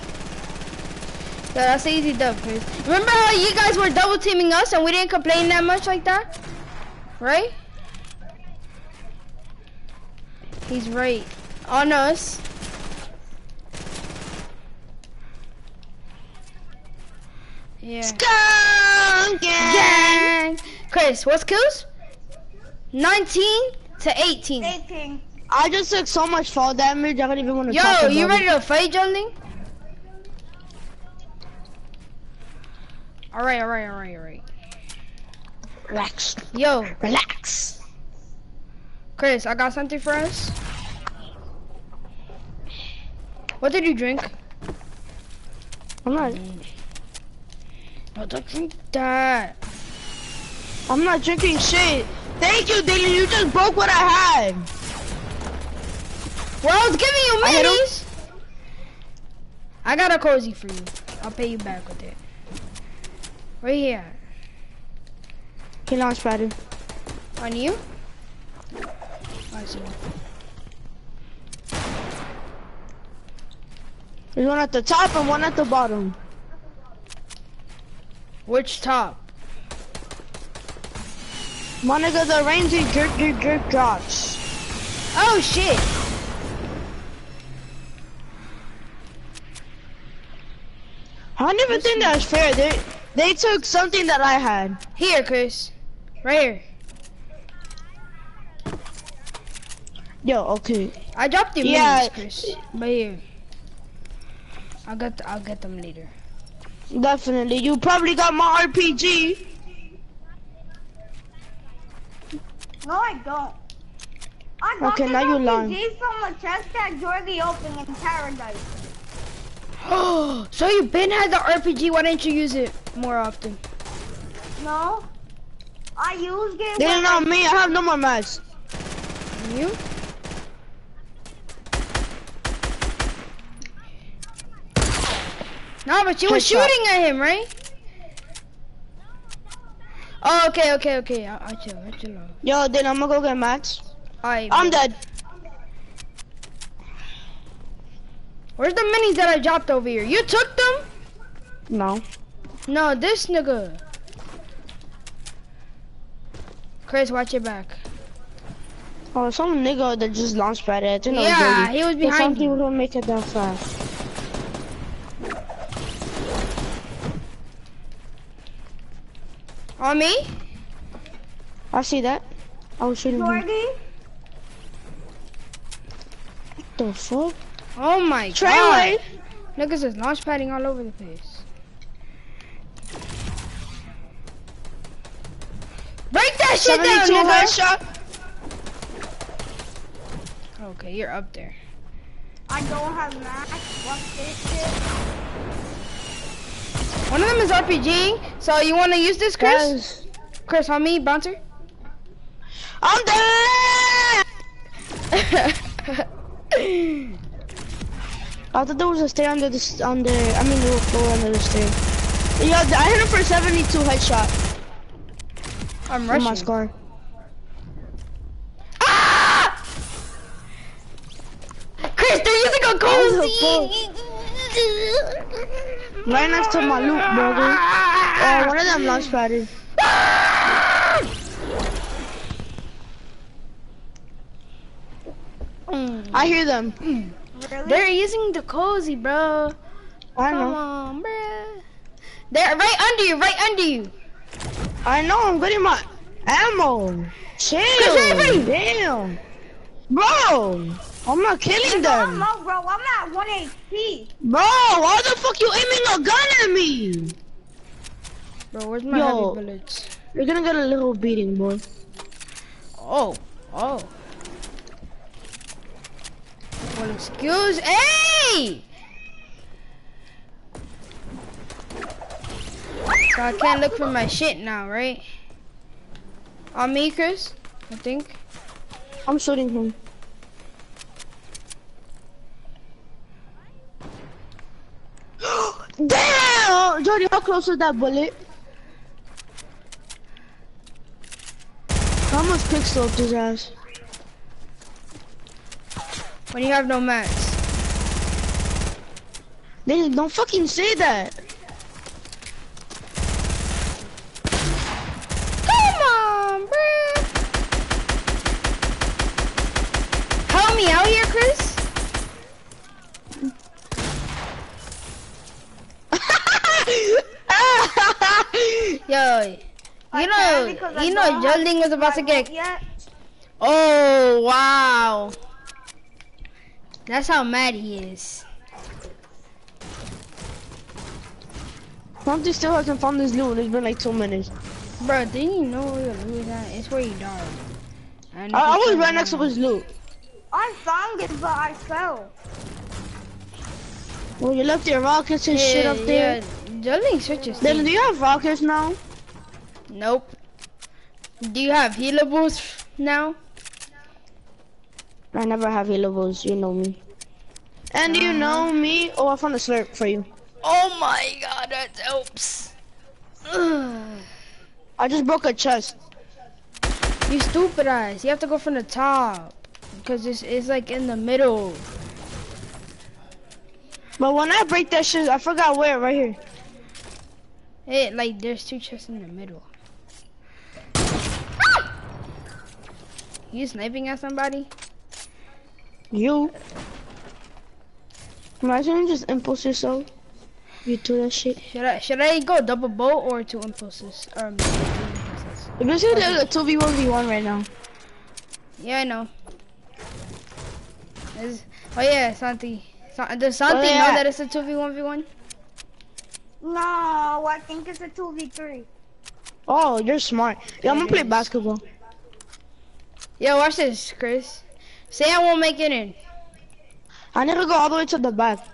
Yeah, that's an easy dub, Chris. Remember how you guys were double teaming us and we didn't complain that much like that? Right? He's right. On us. Yeah. Skunk Gang! Chris, what's kills? 19 to 18. 18. I just took so much fall damage. I don't even want to Yo, you ready to fight, Junding? Alright, alright, alright, alright. Relax. Yo, Relax. Chris, I got something for us. What did you drink? I'm not. No, don't drink that. I'm not drinking shit. Thank you, Dylan. You just broke what I had. Well, I was giving you I minis. I got a cozy for you. I'll pay you back with it. Right here. He launched pattern. On you? I see. There's one at the top and one at the bottom. Which top? My nigga, the ranger jerk jerk jerk drops. Oh shit! I don't even think that's fair. They they took something that I had. Here, Chris. Right here. Yo, okay. I dropped your Yeah. minis, Chris. But here. I'll get I'll get them later. Definitely. You probably got my RPG. No, I don't. I got Okay, this now you RPG lying. from a chest that Jordy opened in Paradise. <gasps> so you been had the RPG, why didn't you use it more often? No. I used it don't know me. I have no more mats. You? No, but you were shooting at him, right? Oh, okay, okay, okay. I'll, I'll chill, I'll chill. Yo, then I'm gonna go get mats. Alright, I'm dead. Where's the minis that I dropped over here? You took them? No. No, this nigga. Chris, watch your back. Oh, some nigga that just launched pad it. You know, yeah, dirty. he was But behind some you. people don't make it that fast. On me? I see that. I was shooting him. Jordy, What the fuck? Oh my Train god. Niggas is launch padding all over the place. Break that shit down, 72 nigga. Okay, you're up there. I don't have max. What's this shit? One of them is RPG, so you want to use this, Chris? Guys, Chris, on me, bouncer. I'm dead. <laughs> I thought there was a stair under the under. I mean, the floor under the stair. Yeah, I hit him for 72 headshot. I'm On my rushing. scar. Ah! Chris, they're using a cozy. Right next to my loot, brother. Oh, one of them launch padded. Mm. I hear them. Really? They're using the cozy, bro. I Come know. on, bro. They're right under you, right under you. I know. I'm getting my ammo. Chill. Damn. Bro, I'm not killing them. no, bro. I'm at 1 HP. Bro, why the fuck you aiming a gun at me? Bro, where's my Yo. heavy bullets? You're gonna get a little beating, boy. Oh, oh. Well, excuse, hey! So I can't look for my shit now, right? On me, Chris, I think. I'm shooting him. <gasps> Damn! Jody, how close with that bullet. How much pixel up his ass? When you have no mats. They don't fucking say that. Come on, bruh. Help me out here, Chris. <laughs> Yo, you know, can because I you know, don't have Jolling was about to my get. Yet. Oh wow, that's how mad he is. Something still hasn't found his loot. It's been like two minutes. Bro, didn't you know where your loot is at? It's where you died. And I, I was right next to his loot. I found it, but I fell. Well, you left your rockets and shit Yeah, up there. Yeah, Jolling switches. Then do you have rockets now? Nope. Do you have healables now? I never have healables. You know me. And do you know me? Oh, I found a slurp for you. Oh my god, that helps. Ugh. <sighs> I just broke a chest. you stupid ass. You have to go from the top. Because it's, it's like in the middle. But when I break that shit, I forgot where. Right here. It like there's two chests in the middle. Ah! You sniping at somebody? You. Imagine you just impulse yourself. You do that shit. Should I should I go double bow or two impulses? Um, or maybe three impulses? If you see there's a 2v1v1 right now. Yeah, I know. Is- oh yeah, Santi. Sa- does Santi Oh, know that it's a two v one v one? No, I think it's a 2v3. Oh, you're smart. Yeah, I'm gonna play basketball. Yo, watch this, Chris. Say I won't make it in. I need to go all the way to the back.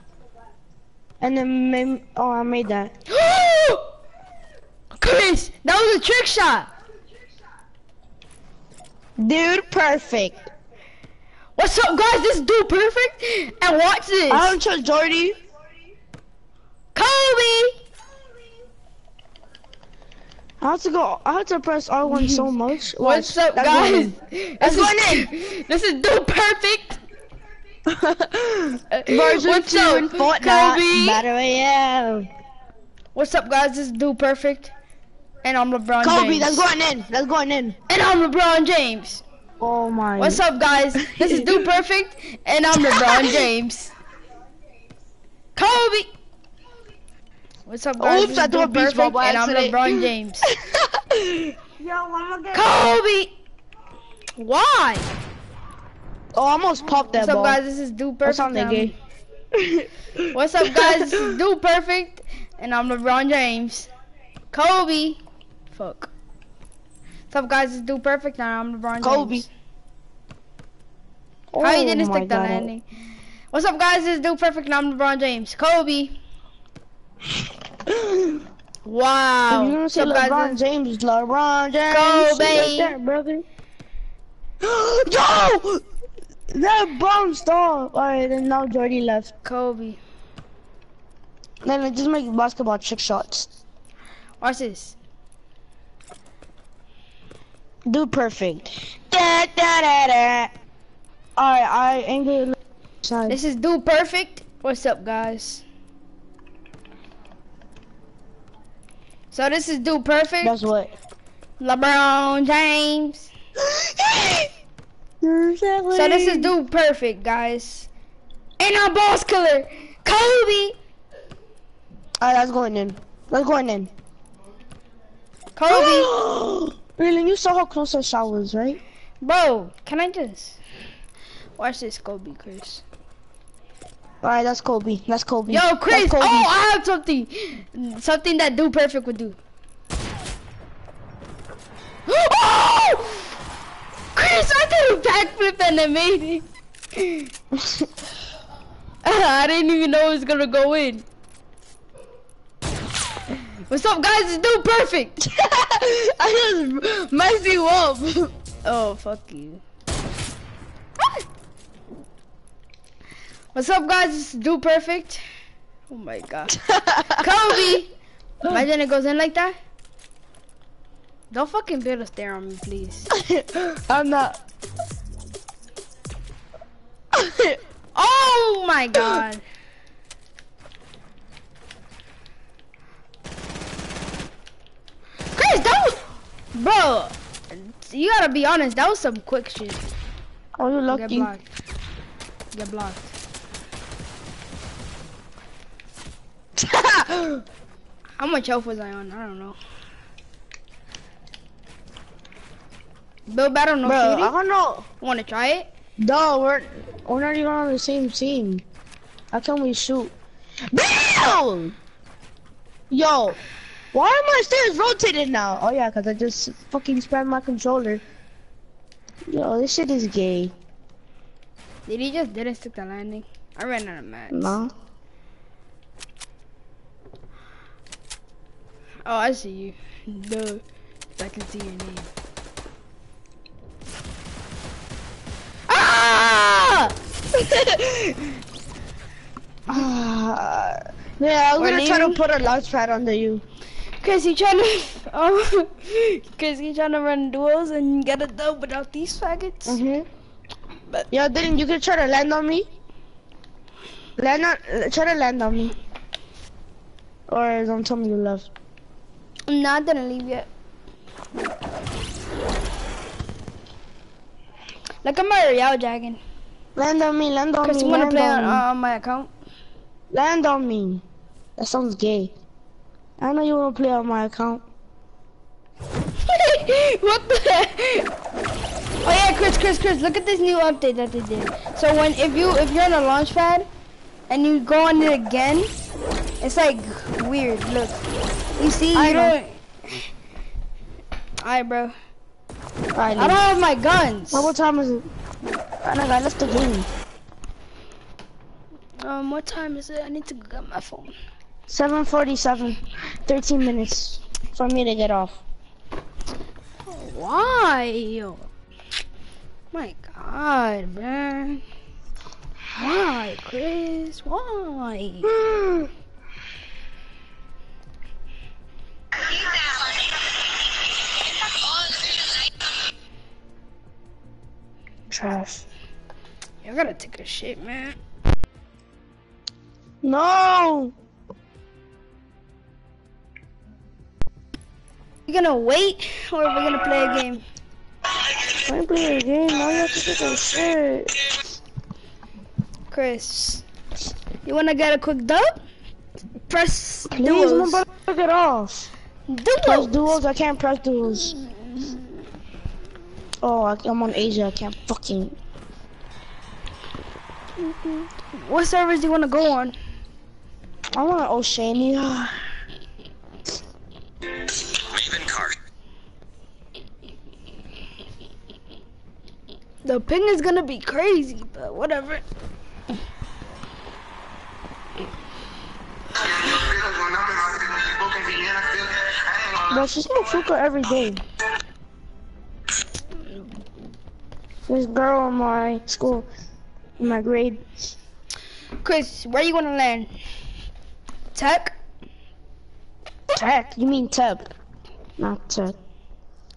And then oh, I made that. <gasps> Chris, that was a trick shot. Dude, perfect. What's up, guys? This dude perfect. And watch this. I don't trust Jordy. Kobe. I have to go. I have to press R1 so <laughs> much. What's Watch, up, that's guys? going That's is, this is dude <laughs> perfect. <laughs> Version What's 2 up, in Fortnite. Kobe? Battle Royale. What's up, guys? This is dude perfect. And I'm LeBron James. Kobe, James. that's going in. That's going in. And I'm LeBron James. Oh my. What's up, guys? This is Dude Perfect, and I'm LeBron James. Kobe. What's up, guys? Oops, this I is threw a Dude beach Perfect, ball by and I'm accident. LeBron <laughs> James. Yo, I'm gonna get. Kobe. Why? oh, I almost popped that What's up, guys? This is Dude Perfect. sounded um, and gay. I'm- <laughs> What's up, guys? This is Dude Perfect, and I'm LeBron James. Kobe. Fuck. What's up, guys? This is Dude Perfect, and I'm LeBron James. Kobe. James. How you Oh didn't my stick the God. landing? What's up, guys? This is Dude Perfect, and I'm LeBron James. Kobe. Wow. If gonna What's say? LeBron James, LeBron James. Go, shit like babe. that, brother. <gasps> Yo! That bounced off. Alright, then now Jordy left. Kobe. Then I just make basketball trick shots. Watch this. Do perfect. Da, da, da, da. Alright, I angle. This is Dude Perfect. What's up, guys? So this is Dude Perfect. That's what. LeBron James. <laughs> So this is Dude Perfect, guys. And I'm Boss Killer. Kobe. Alright, that's going in. That's going in. Kobe. <gasps> really, you saw how close that shot was, right? Bro, can I just watch this Kobe, Chris? Alright, that's Kobe. That's Kobe. Yo, Chris. Kobe. Oh, I have something. Something that Dude Perfect would do. Oh! Chris, I did a backflip and I made it. <laughs> I didn't even know it was gonna go in. What's up, guys? It's Dude Perfect. <laughs> I just messed you up. <laughs> Oh, fuck you. What's up, guys? It's Dude Perfect. Oh my god. <laughs> Kobe. Imagine it goes in like that. Don't fucking build a stair on me, please. <laughs> I'm not. Oh my god. Chris, that was, bro. You gotta be honest. That was some quick shit. oh, you Get lucky. blocked. Get blocked. <laughs> How much health was I on? I don't know. Bill battle no Bro, I don't know. Wanna try it? No, we're we're not even on the same team. How can we shoot? BAM! Yo, why are my stairs rotated now? Oh yeah, cause I just fucking spammed my controller. Yo, this shit is gay. Did he just didn't stick the landing? I ran out of mats. No. Oh, I see you. No, I can see your name. Ah! <laughs> Ah, yeah, I'm We're gonna try to put a launch pad under you. Cause he trying to, oh, cause he trying to run duels and get a dub without these faggots. Mhm. But yo, didn't you could try to land on me? Land on, try to land on me. Or don't tell me you left. Nah, I didn't gonna leave yet. Look at my Real Dragon. Land on me, land on Cause me, you wanna play on on, uh, on my account. Land on me. That sounds gay. I know you wanna play on my account. <laughs> what the heck? Oh yeah, Chris, Chris, Chris, look at this new update that they did. So when if you if you're on a launch pad and you go on it again, it's like weird. Look, you see, I don't. Alright, bro. Alright, I don't have my guns. Well, what time is it? I know I left the game. Um, what time is it? I need to get my phone. 747. 13 minutes for me to get off. Why? My God, man. Why, Chris? Why? <sighs> <sighs> Trash. I gotta take a shit, man. No! You gonna wait, or are we gonna play a game? I play a game, you have to take a shit. Chris, you wanna get a quick dub? Press Please, duos. brother, get off. Press Duos. duels, I can't press duels. Oh, I'm on Asia, I can't fucking. What servers do you wanna go on? I want to Oceania. Raven. The ping is gonna be crazy, but whatever. Bro, she hookah every day. This girl in my school, in my grade. Chris, where you wanna land? Tech? Tech? You mean tech? Not tech.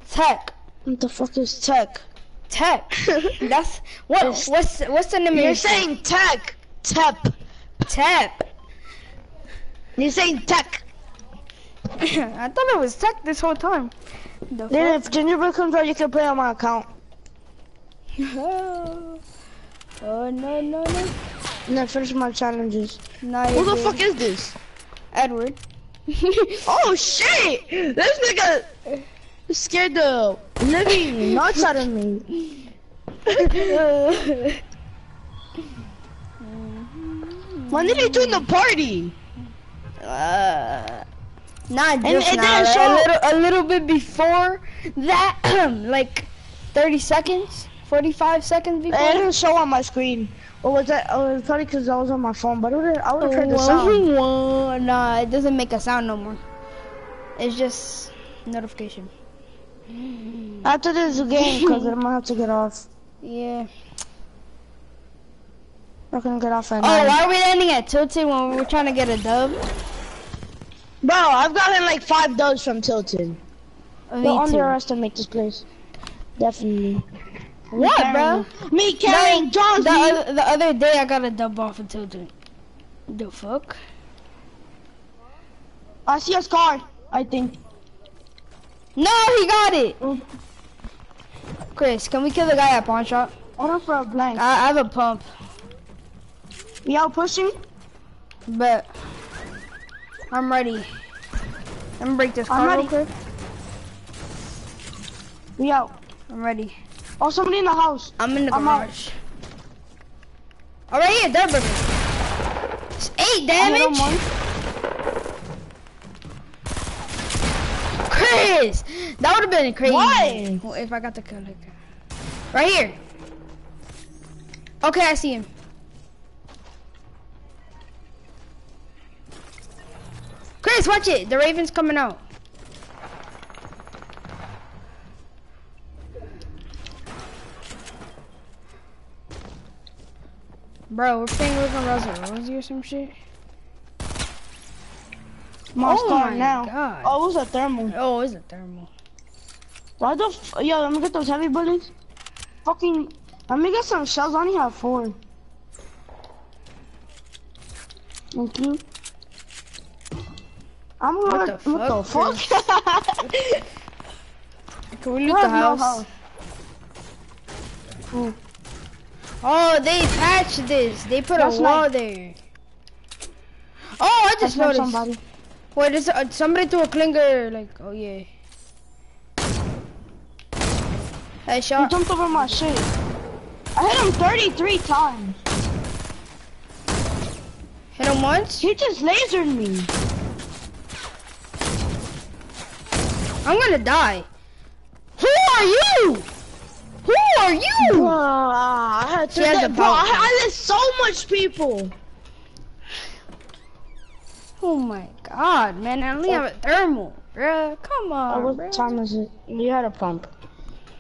Tech. What the fuck is tech? Tech. <laughs> That's what? It's- What's what's the name? You're your saying tech. Tep. tech? You're saying tech. <laughs> I thought it was tech this whole time. The Then if Gingerbread comes out, you can play on my account. <laughs> oh no no no! And then finish my challenges. Not Who the fuck is this? Edward? <laughs> Oh shit! This nigga scared the living nuts out of me. <laughs> When did he join the party? uh, not And just it now. didn't a show- little, a little bit before that, <clears throat> like 30 seconds, 45 seconds It before. didn't show on my screen. Or was that? Oh, it was probably because I was on my phone. But it I would have heard the sound. Oh, nah, it doesn't make a sound no more. It's just notification. After this game, because I'm gonna have to get off. Yeah. I'm gonna get off at Oh, nine. why are we landing at Tilted when we were trying to get a dub? Bro, I've gotten like five dubs from Tilted. Oh, me Don't underestimate this place. Definitely. What, bro? Me carrying John the, oth- the other day I got a dub off of Tilted. The fuck? I see a scar, I think. No, he got it. Mm. Chris, can we kill the guy at pawn shop? Order for a blank. I, I have a pump, We out pushing? but I'm ready. Let me break this I'm car real quick. We out. I'm ready. Oh, somebody in the house. I'm in the I'm out. garage. All right, here, double. It's eight I hit him damage. Chris, that would have been crazy. Why? Well, if I got the kill like. Right here. Okay, I see him. Chris, watch it. The Raven's coming out. Bro, we're playing with a Rosa Rosie or some shit. My Oh scar my now. God. Oh, it was a thermal. Oh, it's a thermal. Why the f- Yo, let me get those heavy bullets. Fucking, let me get some shells. I only have four. Thank you. I'm What gonna, the what the fuck, fuck? <laughs> Can we loot the have no house? Oh, they patched this. They put That's a wall not- there. Oh, I just not noticed. somebody. Wait, is uh, somebody threw a clinger? Like, oh yeah. Hey, He shot. jumped over my shit. I hit him 33 times. Hit him once. He just lasered me. I'm gonna die. Who are you? Who are you? Bruh, I had to He has a bro, I, power. I lit so much people. Oh my god, man! I only oh. have a thermal, bruh. Come Oh, on, what bruh. time is it? You had a pump.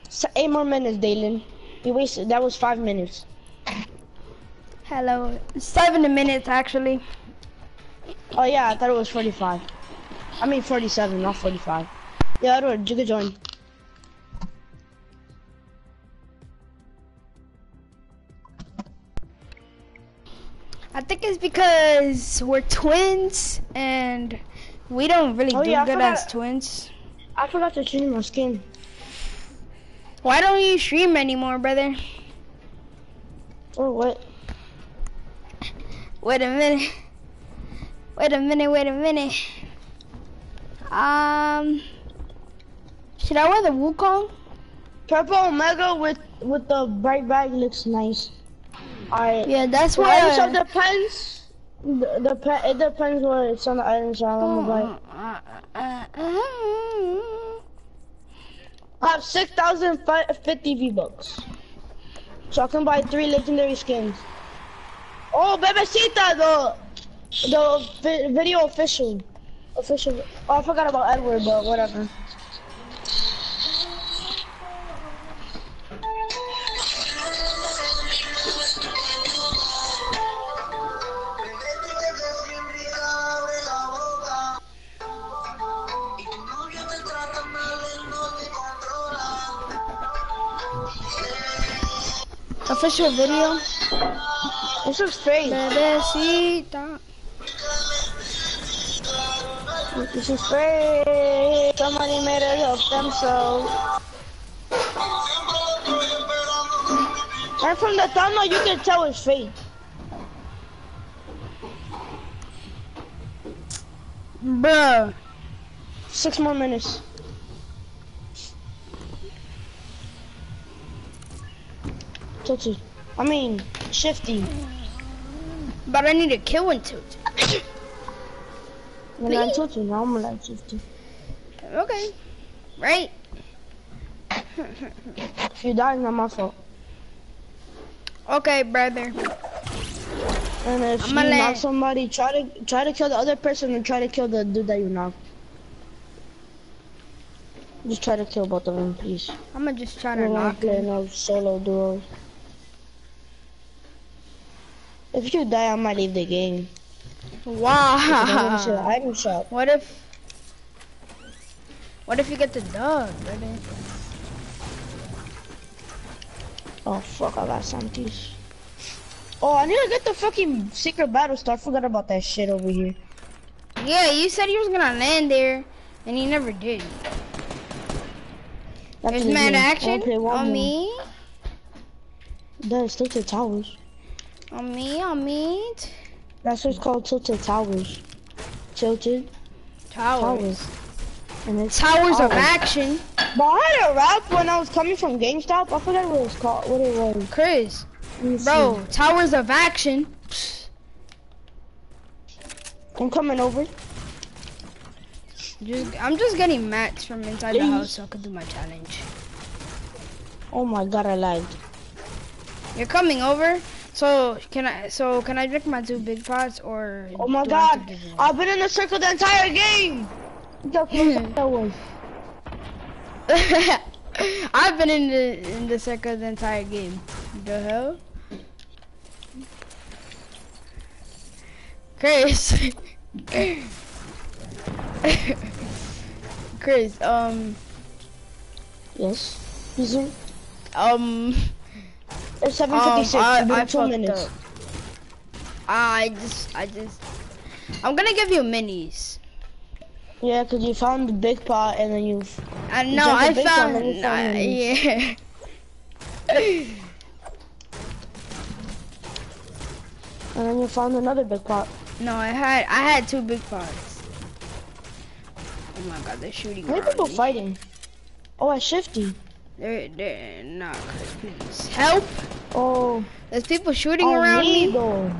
So, eight more minutes, Dalen. You wasted. That was five minutes. Hello. Seven minutes actually. Oh yeah, I thought it was 45. I mean 47, not 45. Yeah, Edward, you could join. I think it's because we're twins and we don't really Oh, do yeah, good forgot- as twins. I forgot to change my skin. Why don't you stream anymore, brother? Oh what? Wait a minute. Wait a minute, wait a minute. Um, should I wear the Wukong? Purple Omega with with the Brite Bag looks nice. Alright. Yeah, that's why. shop depends. The, the it depends where it's on the item shop. I'm gonna buy. I have 6,050 V-Bucks. So I can buy three legendary skins. Oh, Bebecita, the, the vi- video official. Official. Oh, I forgot about Edward, but whatever. Official video. This is fake. Bebecita. This is fake. Somebody made it up themselves. And from the thumbnail, you can tell it's fake. Bruh. Six more minutes. Touchy. I mean, shifty. But I need to kill one too. <coughs> When I you, now I'm like shifty. Okay. Right? If you die, not my fault. Okay, brother. And if I'ma you let- knock somebody, try to try to kill the other person and try to kill the dude that you knocked. Just try to kill both of them, please. I'm gonna just try to knock him. no solo duos. If you die, I might leave the game. Me see the Wow. <laughs> item shop. What if? What if you get the dog, brother? Oh fuck, I got some teeth. Oh, I need to get the fucking secret battle star. Forgot about that shit over here. Yeah, you said you was gonna land there, and you never did. That's There's mad action one on more. me, There's tilted towers. On me, on me. That's what's called tilted towers. Tilted Towers. towers. And it's Towers of Oh. action. But I had a rap when I was coming from GameStop. I forgot what it was called. What it was. Chris, me see. bro, towers of action. I'm coming over. Just, I'm just getting mats from inside the house so I can do my challenge. Oh my god, I lied. You're coming over, so can I? So can I drink my two big pots or? Oh my do I have god, to give you one? I've been in the circle the entire game. Look <laughs> how that was. <laughs> I've been in the in the circle the entire game. The hell? Chris. <laughs> Chris, um, Yes. Is it? um, It's um, 756. I, I two minutes. Up. I just, I just, I'm gonna give you minis. Yeah, because you found the big pot and then you. You no, drank I found, found uh, yeah. And then you found another big pot. No, I had I had two big pots. Oh my god, they're shooting many around people fighting? Oh, I shifty. They're they're not Chris. Help! Oh, There's people shooting on around me me. though.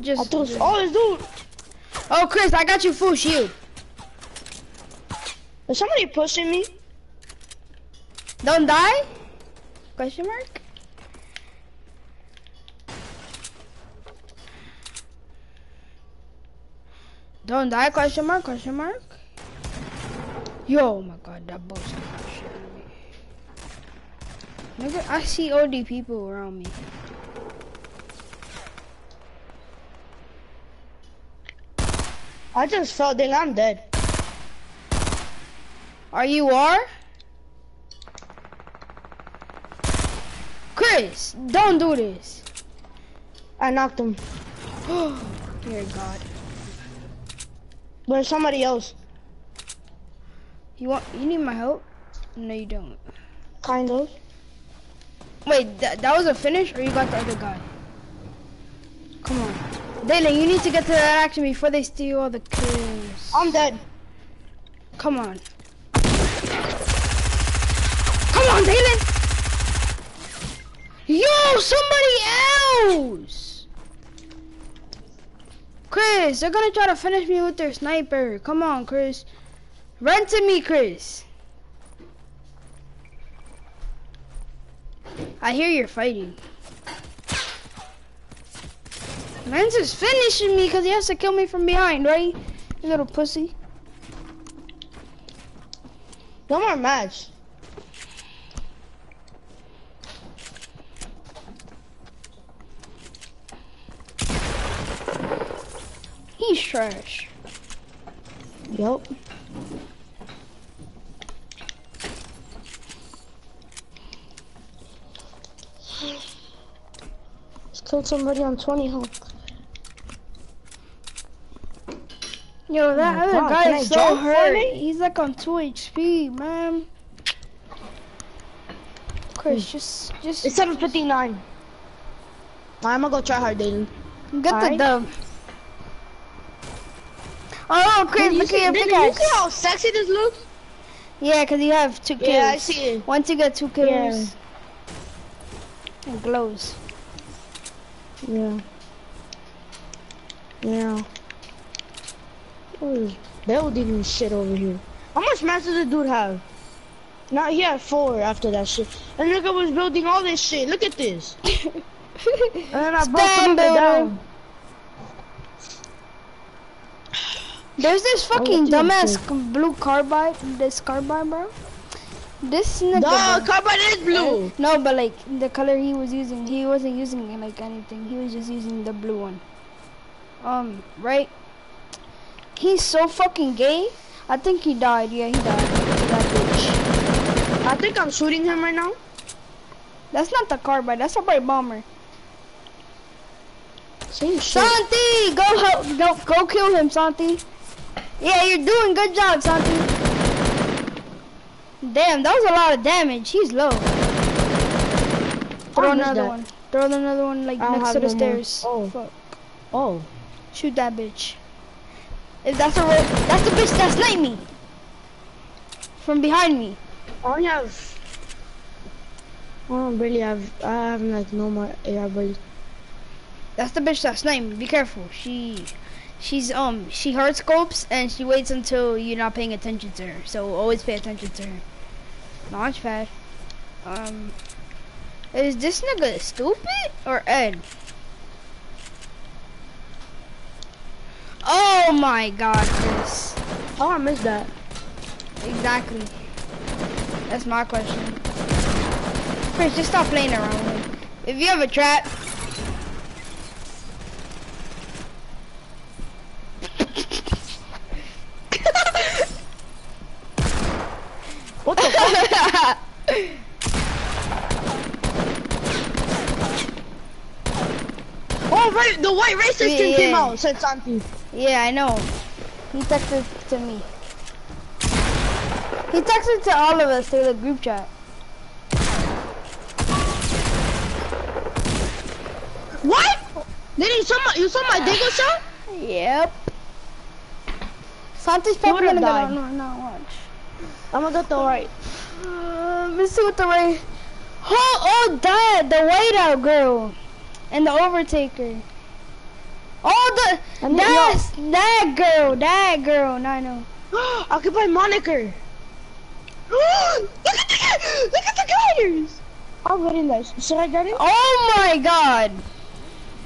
Just, thought, just- oh, this dude. oh Chris, I got you full shield. Is somebody pushing me? Don't die? Question mark? Don't die? Question mark? Question mark? Yo, oh my god, that bullshit got shit on me. Nigga, I see OD people around me. I just felt that I'm dead. Are you are? Chris, don't do this. I knocked him. <gasps> Dear God. But somebody else. You want? You need my help? No, you don't. Kind of. Wait, that, that was a finish, or you got the other guy? Come on, Daylan, you need to get to that action before they steal all the kills. I'm dead. Come on. Come on, Daylan. Yo, somebody else. Chris, they're gonna try to finish me with their sniper. Come on, Chris. Run to me, Chris. I hear you're fighting. Man's just finishing me because he has to kill me from behind, right? You little pussy. No more match. He's trash. Yup. Let's kill somebody on 20 health. Yo, that oh my other God, guy is so hurt. He's like on 2 HP, man. Chris, hmm. just, just It's 759. I'm gonna go try hard, Dayton. get the alright. dub. Oh, Chris, look at your you see how sexy this looks? Yeah, because you have two kills. Yeah, I see it. Once you get two kills, it glows. Yeah. Yeah. What is building and shit over here? How much mass does the dude have? Now he had four after that shit. And look, I was building all this shit. Look at this. <laughs> And then I broke some down. There's this fucking dumbass blue carbide, this carbide, bro. This nigga. The bro. carbide is blue. No, but like the color he was using, he wasn't using like anything. He was just using the blue one. um, right? He's so fucking gay. I think he died. Yeah, he died. That bitch. I think I'm shooting him right now. That's not the carbide. That's a Brite Bomber. Same shit. Santi, go help. Go, go kill him, Santi. Yeah, you're doing good job, Santi. Damn, that was a lot of damage. He's low. Throw another that. one. Throw another one like I next to the no more. stairs. Oh. Fuck. Oh. Shoot that bitch. If that's a ro- that's the bitch that sniped me. From behind me. I only have. I don't really have. I have like no more AR bullets. That's the bitch that sniped me. Be careful. She she's um she hard scopes and she waits until you're not paying attention to her. So always pay attention to her. Launch pad. Um is this nigga stupid or Ed? Oh my god, Chris. Oh, I missed that. Exactly. That's my question. Chris, just stop playing around. If you have a trap, What the fuck? Oh, right. The white racist Yeah, thing came out. Said something. yeah, I know. He texted to me. He texted to all of us through the group chat. What? Did you saw my you saw my Dago shot? Yep. Santi's He probably gonna go no, no, watch. I'm gonna get the right. Uh, let's see what the right. Oh, oh, that the whiteout girl, and the overtaker. Oh, the then- that's that girl, that girl. No, I know. <gasps> Occupy moniker. <gasps> look at the look at the gliders. I'm getting this. Should I get it? Oh my God.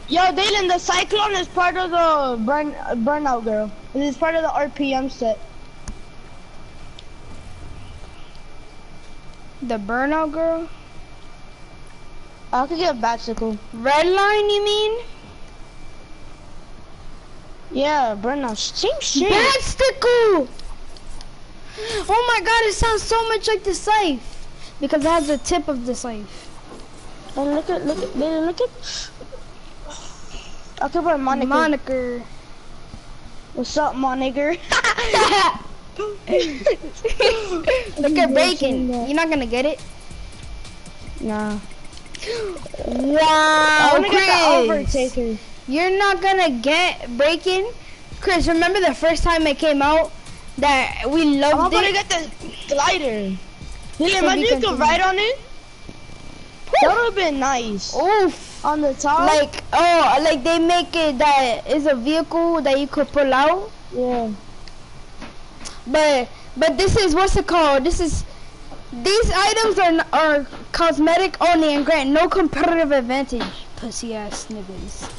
Yo, Dylan, the cyclone is part of the burn burnout girl. It is part of the RPM set. The burnout girl. I could get a bicycle. Red line, you mean? Yeah, burnout. Same shit. Backstickle! Oh my god, it sounds so much like the scythe. Because it has the tip of the scythe. And look at look at look at. Occupy moniker. Moniker. What's up, moniker? <laughs> Look at bacon. You're not gonna get it. nah. Wow, I wanna get the Chris. You're not gonna get bacon. Chris, remember the first time it came out that we loved it? I'm gonna get the glider. Yeah, imagine you could ride on it. That would have been nice. Oof. On the top. Like, oh, like they make it that is a vehicle that you could pull out. yeah. But but this is what's it called? This is these items are n- are cosmetic only and grant no competitive advantage. Pussy ass niggas.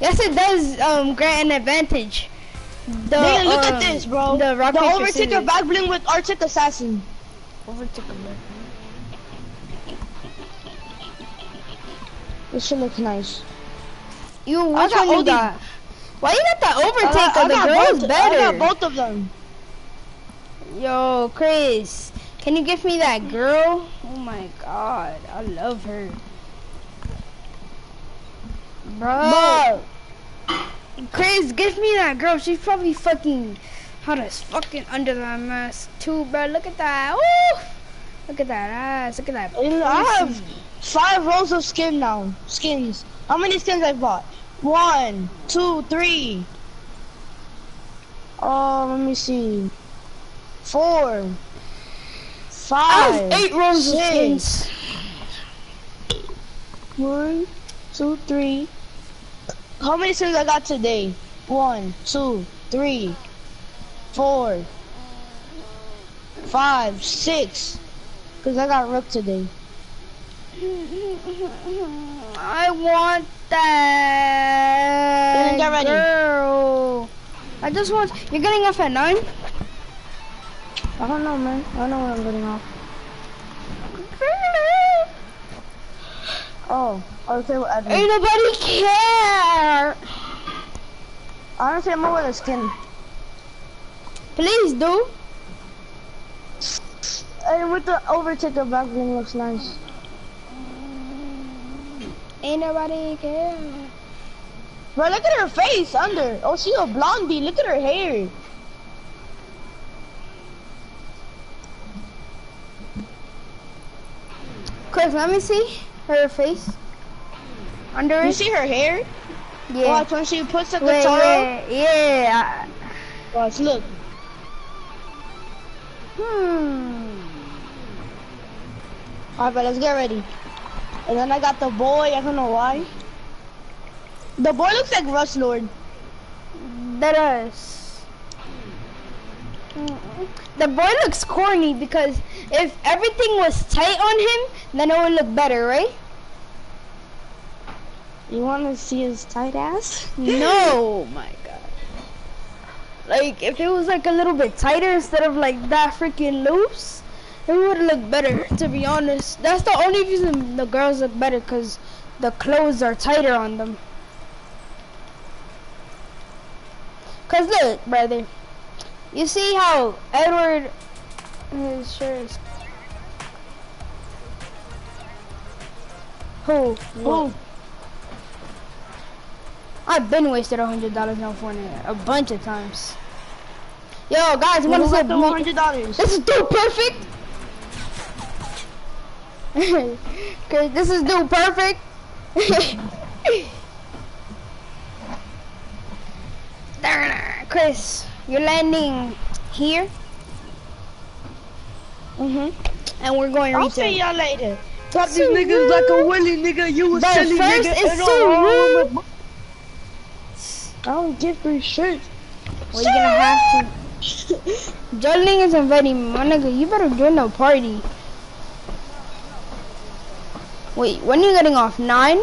Yes, it does um grant an advantage. The, look um, at this, bro. The the paper overtaker back bling with Arctic Assassin. Overtaker back. This should look nice. You I which one you these- got? Why you got the I overtaker? got, I the girl's both, better. I got both of them. Yo, Chris, can you give me that girl? Oh my god, I love her. Bro. Chris, give me that girl. She's probably fucking hot as fucking under that mask too, bro. Look at that. Ooh. Look at that ass. Look at that. I have. Five rows of skin now. Skins. How many skins I bought? One, two, three. Oh, let me see. Four. I Five. have eight rows of skins. One, two, three. How many skins I got today? One, two, three, four, five, six. Cause I got Rook today. I want that get ready. girl. I just want. You're getting off at nine. I don't know, man. I don't know what I'm getting off. Oh, okay, well, Ain't nobody care. Honestly, I'm over the skin. Please do. And with the overtake the back bling looks nice. Ain't nobody care. Bro, look at her face under. Oh, she a blondie. Look at her hair. Chris, let me see her face. Under You it. see her hair? Yeah. Watch when she puts the Wait, guitar wait, yeah. Watch, look. Hmm. Alright, but let's get ready. And then I got the boy. I don't know why. The boy looks like Rush Lord. That is. The boy looks corny because if everything was tight on him, then it would look better, right? You want to see his tight ass? <laughs> No, my god. Like if it was like a little bit tighter instead of like that freaking loose, it would look better. To be honest, that's the only reason the girls look better because the clothes are tighter on them. Cause look, brother, you see how Edward his shirt is. Who? Oh, I've been wasted a hundred dollars on Fortnite a bunch of times. Yo, guys, what wanna see about the one hundred dollars? This is dude perfect. Cause this is dude perfect. <laughs> Chris, you're landing here, Mhm. and we're going I'll see y'all later. Drop these niggas like a willy nigga. You was But silly first, nigga, it's and so all rude. I don't get free shit. Well, you're gonna have to. Jolling is inviting me, my nigga. You better join the party. Wait, when are you getting off? Nine?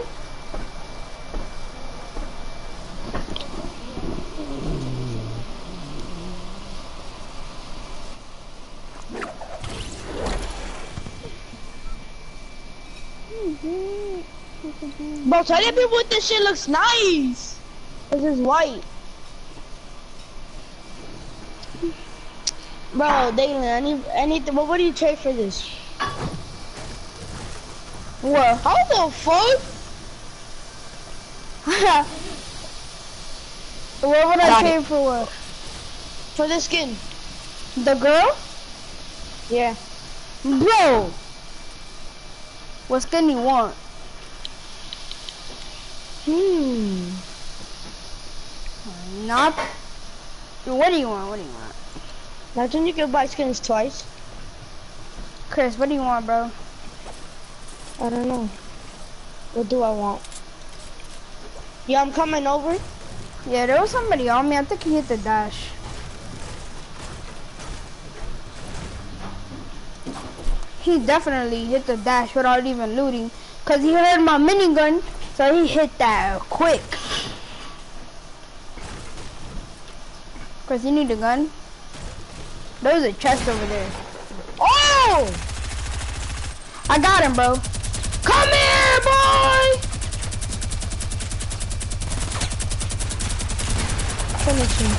Bro, tell the people this shit looks nice. This is white. Bro, Dalen, I need, I need, what would you trade for this? What? How the fuck? <laughs> what would I Got pay it. for what? For this skin? The girl? Yeah. Bro! What skin you want? Hmm. Not. What do you want? What do you want? Imagine you can buy skins twice. Chris, what do you want, bro? I don't know. What do I want? Yeah, I'm coming over. Yeah, there was somebody on me. I think he hit the dash. He definitely hit the dash without even looting. Cause he heard my minigun, so he hit that quick. Because you need a gun? There's a chest over there. Oh! I got him, bro. Come here, boy! Finish him.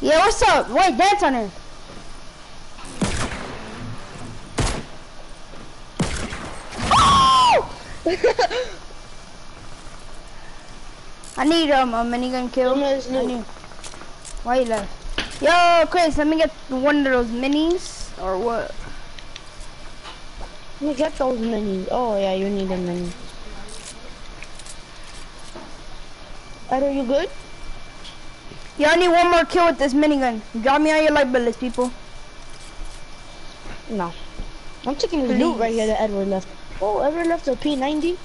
Yeah, what's up? Wait, dance on her. Oh! <laughs> I need um, a minigun kill. Give me his I loot. need- Why you left? Yo, Chris, let me get one of those minis or what? Let me get those minis. Oh yeah, you need a mini. Are you good? Yo, I need one more kill with this minigun. Drop me on your light bullets, people. No. I'm taking the loot right here that Edward left. Oh, Edward left a P90.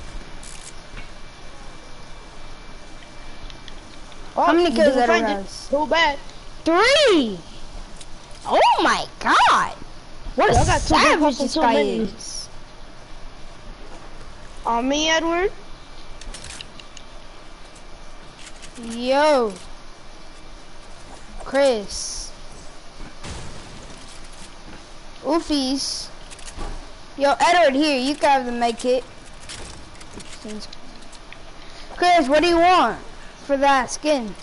Oh, How many oh, kills didn't Edward has? Too bad. Three! Oh my god! What a Y'all got two savage this guy is. On me, Edward. Yo. Chris. Oofies. Yo, Edward, here, you can have the med kit. Chris, what do you want for that skin?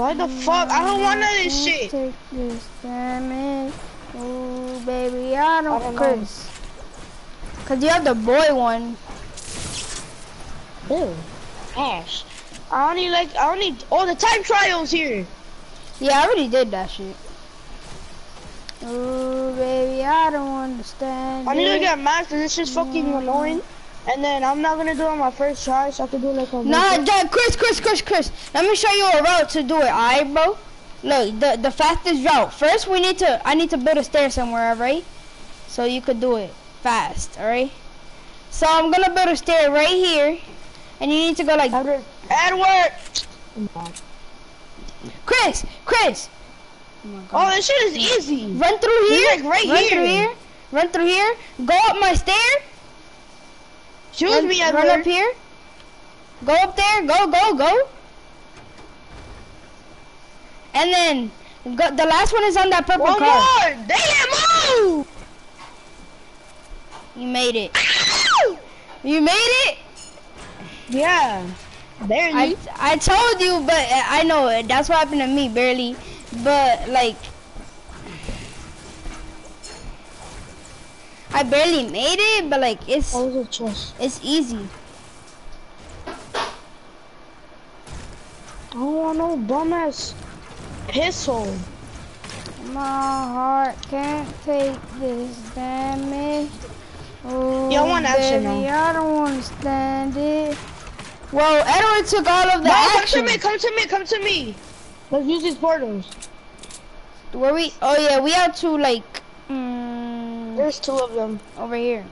Why the fuck? I don't want none of this shit. Take this damage. Oh, baby, I don't, I don't know. Cause you have the boy one. Ew. Ash. I need like, I need, all the time trials here. Yeah, I already did that shit. Oh, baby, I don't understand. I need to get master. This is fucking annoying. And then I'm not gonna do it on my first try, so I can do like a. Nah, Chris, Chris, Chris, Chris. Let me show you a route to do it, alright, bro? Look, the the fastest route. First, we need to. I need to build a stair somewhere, alright? So you could do it fast, alright? So I'm gonna build a stair right here, and you need to go like Edward. Edward. Chris, Chris. Oh, this shit is easy. Run through here. like, right run here. through here. Run through here. Go up my stair. Choose me, run up here. Go up there. Go, go, go. And then go, the last one is on that purple One car. more. Damn, move. You made it. You made it. Yeah. Barely. I I told you, but I know it. That's what happened to me, barely. But like, I barely made it. But like, it's That was a chest. it's easy. I don't want no bum ass pistol. My heart can't take this damage. Oh, I want action baby, now. I don't want to stand it. Well, Edward took all of the No, come to me, come to me, come to me. Let's use these portals. Where we? Oh yeah, we have to like, mm, There's two of them. over here.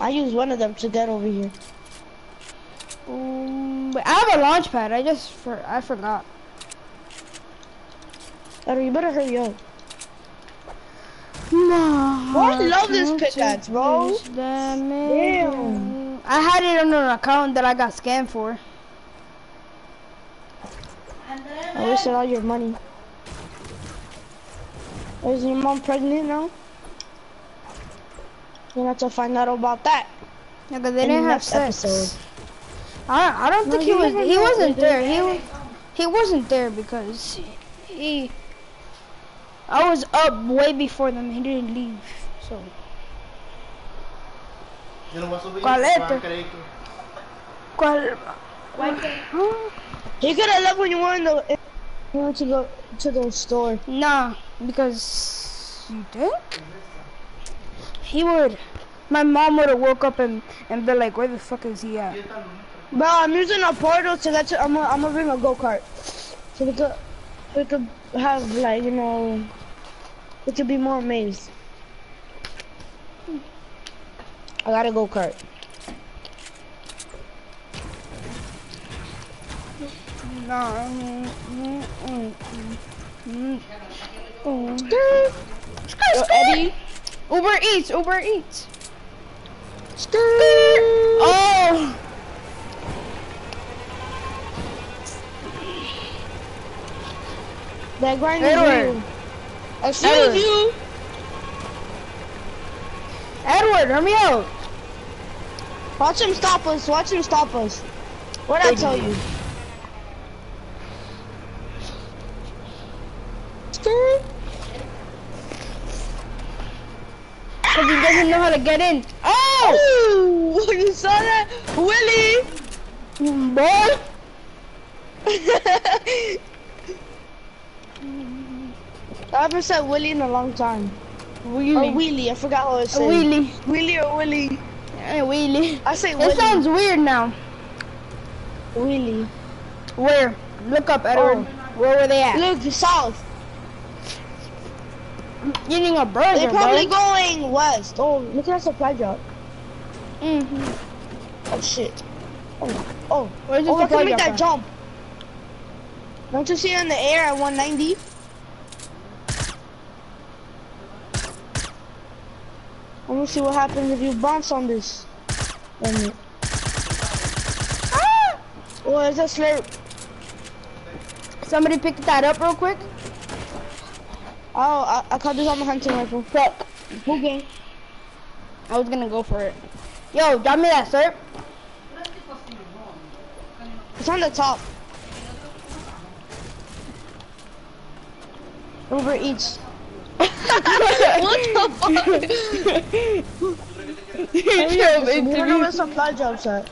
I used one of them to get over here. Um, but I have a launch pad. I just for I forgot. Edward, you better hurry up. No. Bro, I love this pickaxe, bro. Damn. I had it on an account that I got scammed for. I wasted all your money. Is your mom pregnant now? We'll have to find out about that. Yeah, 'cause they In didn't the have sex. episode. I I don't No, think he was he wasn't there. He was he wasn't there because he I was up way before them. He didn't leave. So Yo no voy a subir. ¿Cuál van a este? creer que- ¿Cuál? He could have left when you were in the. You went to go to the store. Nah, because you think he would. My mom would have woke up and and been like, "Where the fuck is he at?" Bro, I'm using a portal get to. I'm gonna, I'm gonna bring a go kart. So we could, we could have like you know, we could be more amazed. I got a go kart. Nah. mm, mm, mm, mm, mm. Yo, Eddie. Uber Eats, Uber Eats. Skirt. Oh, That grind Edward. Excuse Edward. you. Edward, hurry up. Watch him stop us. Watch him stop us. What I tell you? Skirt. Cause he doesn't know how to get in. Oh, Oh, you saw that, Willie? boy. <laughs> I haven't said Willie in a long time. Or Wheelie. Wheelie, I forgot how it said. Wheelie. Wheelie or Willie? Hey, Wheelie. I say It sounds weird now. Wheelie. Where? Look up, Edward. Oh. Where were they at? Look, south. Eating a burger, They're probably bro. going west. Oh, look at that supply drop. Mm-hmm. Oh shit. Oh, oh. Where's Oh, I can make that at? jump. Don't you see it in the air at 190? Let me see what happens if you bounce on this. Ah! Oh, it's a slurp. Somebody pick that up real quick. Oh, I, I caught this on my hunting rifle. Fuck. Okay. I was gonna go for it. Yo, drop me that sir. It's on the top. Over each. what the <laughs> fuck? Yo, we don't know interview. where supply drops at.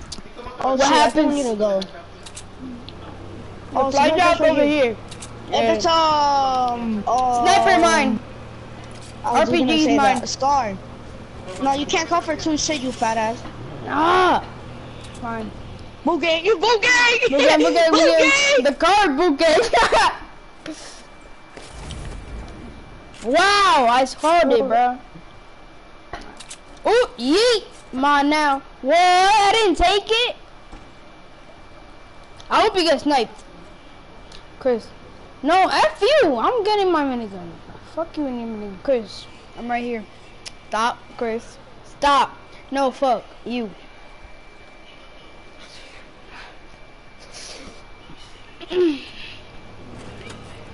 Oh, What shit, I think we happens- need to go. Oh, Fly drop right over here. If it's um, um Sniper mine. I was just gonna RPG mine. that. Scar. No, you can't come for two shit, you fat ass. Ah. Fine. Boogie, you boogie! Bouquet, bouquet, bouquet. The card bouquet. <laughs> wow, I scored it, bro. Oh, yeet. Mine now. What? I didn't take it. I hope you get sniped. Chris. No, F you. I'm getting my minigun. Fuck you and your minigun. Chris, I'm right here. Stop, Chris. Stop. No, fuck. You.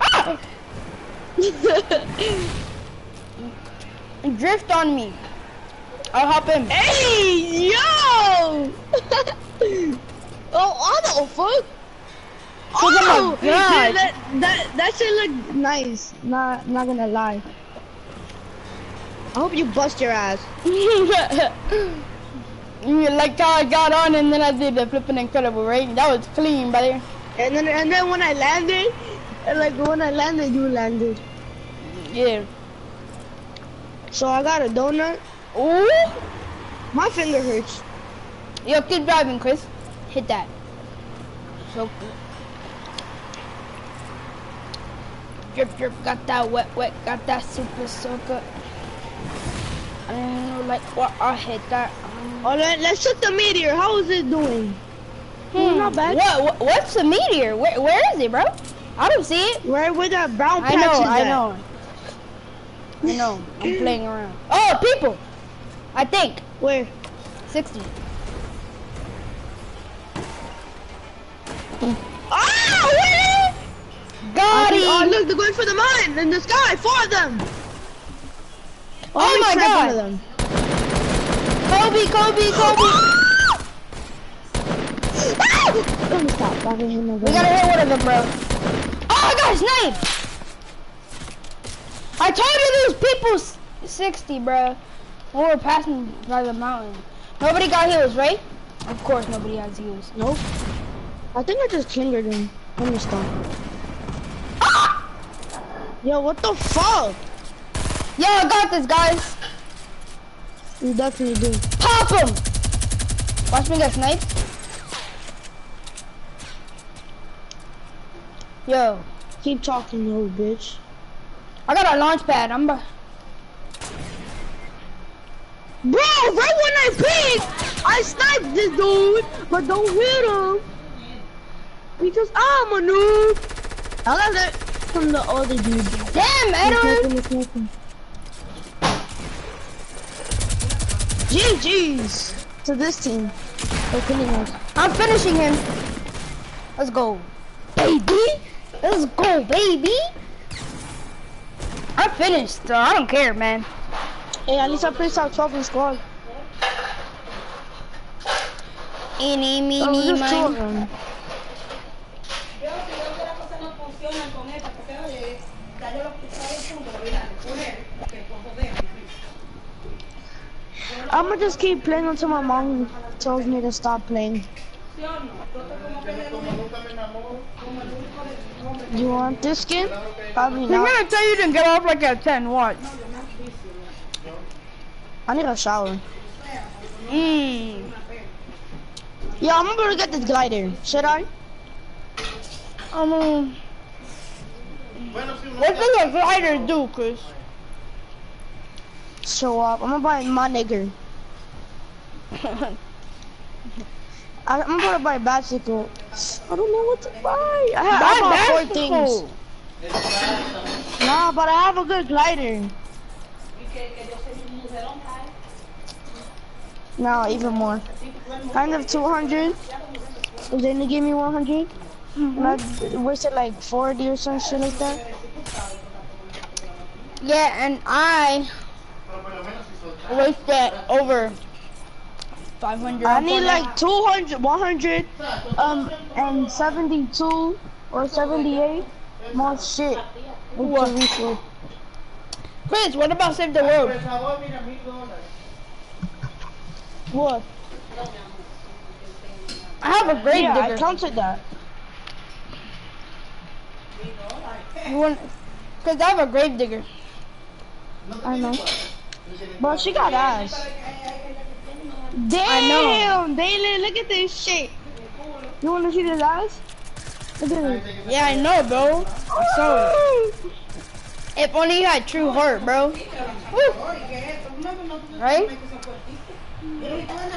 Ah! <laughs> Drift on me. I'll hop in. Hey, yo! <laughs> oh, what the fuck? Oh my dude, God. that, that that shit look nice. Not not gonna lie. I hope you bust your ass. <laughs> You like how I got on and then I did the flipping incredible, right? That was clean, buddy. And then and then when I landed, and like when I landed, you landed. Yeah. So I got a donut. Ooh. My finger hurts. Yo, keep driving, Chris. Hit that. So. Drip, drip, got that wet, wet, got that super soaker. I don't know, like, what, I hit that. Um, Oh, let, let's shoot the meteor. How is it doing? Hmm, not bad. What, what, what's the meteor? Where, where is it, bro? I don't see it. Right where that brown patch I know, is I know. I know. I'm playing around. Oh, people! I think. Where? 60. Ah, where? Got Oh, look, they're going for the mine in the sky. Four of them. Oh we my God. One of them. Kobe, Kobe, Kobe! <gasps> Me stop. I can hit We gotta hit one of them, bro. Oh, I got sniped! I told you these people 60, bro. When we were passing by the mountain. Nobody got heals, right? Of course nobody has heals. Nope. I think I just kingered him. Let me stop. Yo, what the fuck? Yo, I got this, guys. You definitely do. Pop him! Watch me get sniped. Yo, Keep talking, little bitch. I got a launch pad. I'm. Bro, right when I peeked, I sniped this dude, but don't hit him. Because I'm a noob. I got that from the other dude. Damn, Edward! He's sniping, he's sniping. GG's to this team. I'm finishing him. Let's go, baby. Let's go, baby. I'm finished. So I don't care, man. Hey, at least I placed out 12 in squad. Eeny, Oh, meeny, miny. them. I'm gonna just keep playing until my mom tells me to stop playing. You want this skin? Probably not. I'm gonna tell you to get off like at 10. Watch. I need a shower. Mmm. Yeah, I'm gonna get this glider. Should I? Um. What does a glider do, Chris? Show up. I'm gonna buy my nigger. <laughs> I, I'm gonna buy a bicycle. I don't know what to buy. I, have, I bought four things. Nah, but I have a good glider. No, even more. Kind of 200. And then they give me 100. And I wasted like 40 or some shit like that. Yeah, and I wasted over 500. I need like 200, 100, um, and 72 or 78 more shit. What? To reach with. Chris, what about Save the World? What? I have a grave Yeah, I digger. counted that. You want? Cause I have a grave digger. I know. But she got ass. Damn, I know. Daily, look at this shit. You wanna see this ass? Look at it. Yeah, I know, bro. I saw it. If only you had true heart, bro. Woo. Right?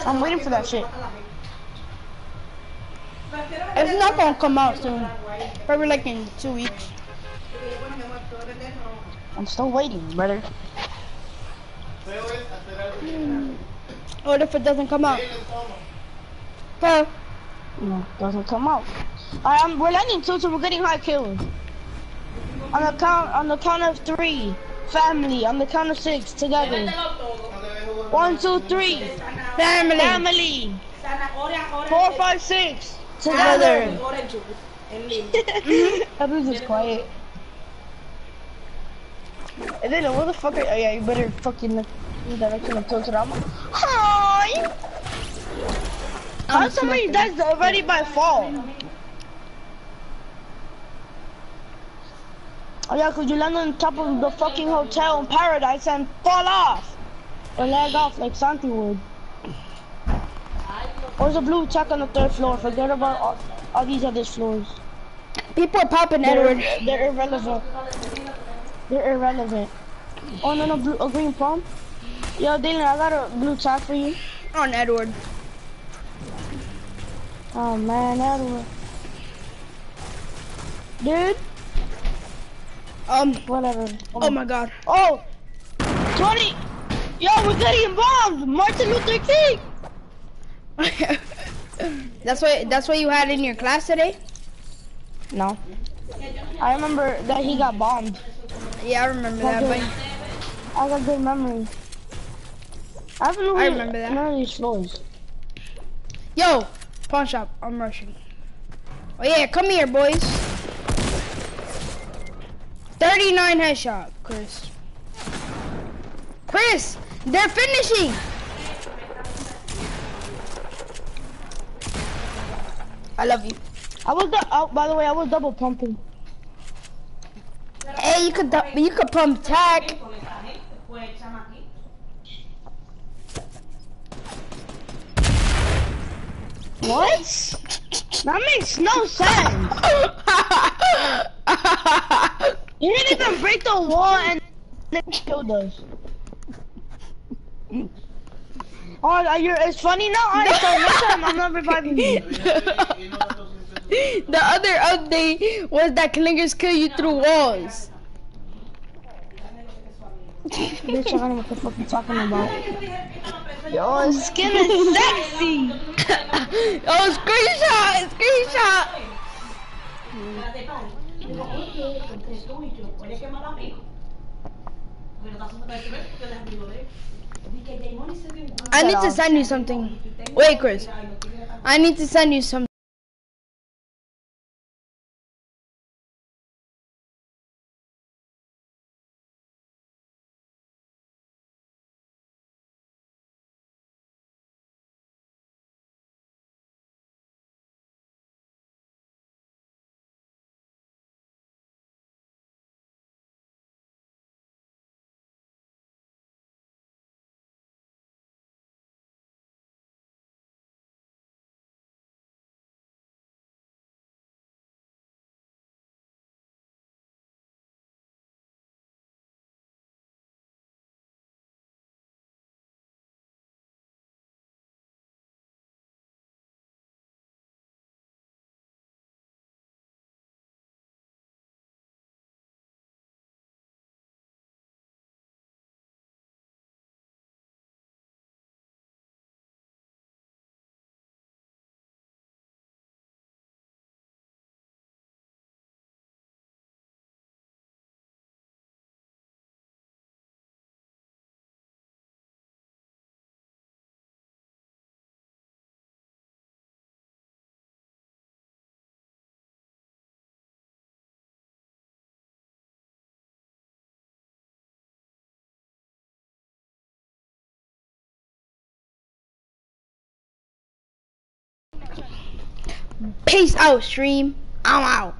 I'm waiting for that shit. It's not gonna come out soon. Probably like in two weeks. I'm still waiting, brother. What if it doesn't come out? Okay. No, doesn't come out. I'm, we're landing too, so we're getting high kills. On the count, on the count of three, family. On the count of six, together. One, two, three, Family. family. Four, five, six, together. Everyone's <laughs> just quiet. And then what the fuck are, oh yeah, you better fucking in the direction of armor. Hi! How somebody dies already by fall? Oh yeah, cause you land on top of the fucking hotel in paradise and fall off. Or lag off like Santi would. There's the blue check on the third floor. Forget about all, all these other floors. People are popping They're, Edward. they're irrelevant. They're irrelevant. Oh no no blue a green palm. Yo Dylan, I got a blue check for you. On Edward. Oh man, Edward. Dude, Um. whatever. Oh my God. Oh, 20. Yo, we're getting bombed. Martin Luther King. <laughs> that's what. That's what you had in your class today. No. I remember that he got bombed. Yeah, I remember that. Okay. But I got good memory. I haven't I remember that. none of these floors. yo, pawn shop. I'm rushing. Oh yeah, come here, boys. 39 headshot, Chris. Chris, they're finishing. I love you. I was, oh, by the way, I was double pumping. Hey, you could you could pump tack. What? That makes no sense. You didn't even break the wall and then killed us. Oh, you're, it's funny now? Alright, so next time I'm not reviving you. <laughs> the other update was that clingers kill you through walls. Bitch, I don't know what the fuck you're talking about. Yo, his skin is sexy. <laughs> oh, screenshot! Screenshot! I need to send you something. Wait, Chris. I need to send you some. Peace out, stream. I'm out.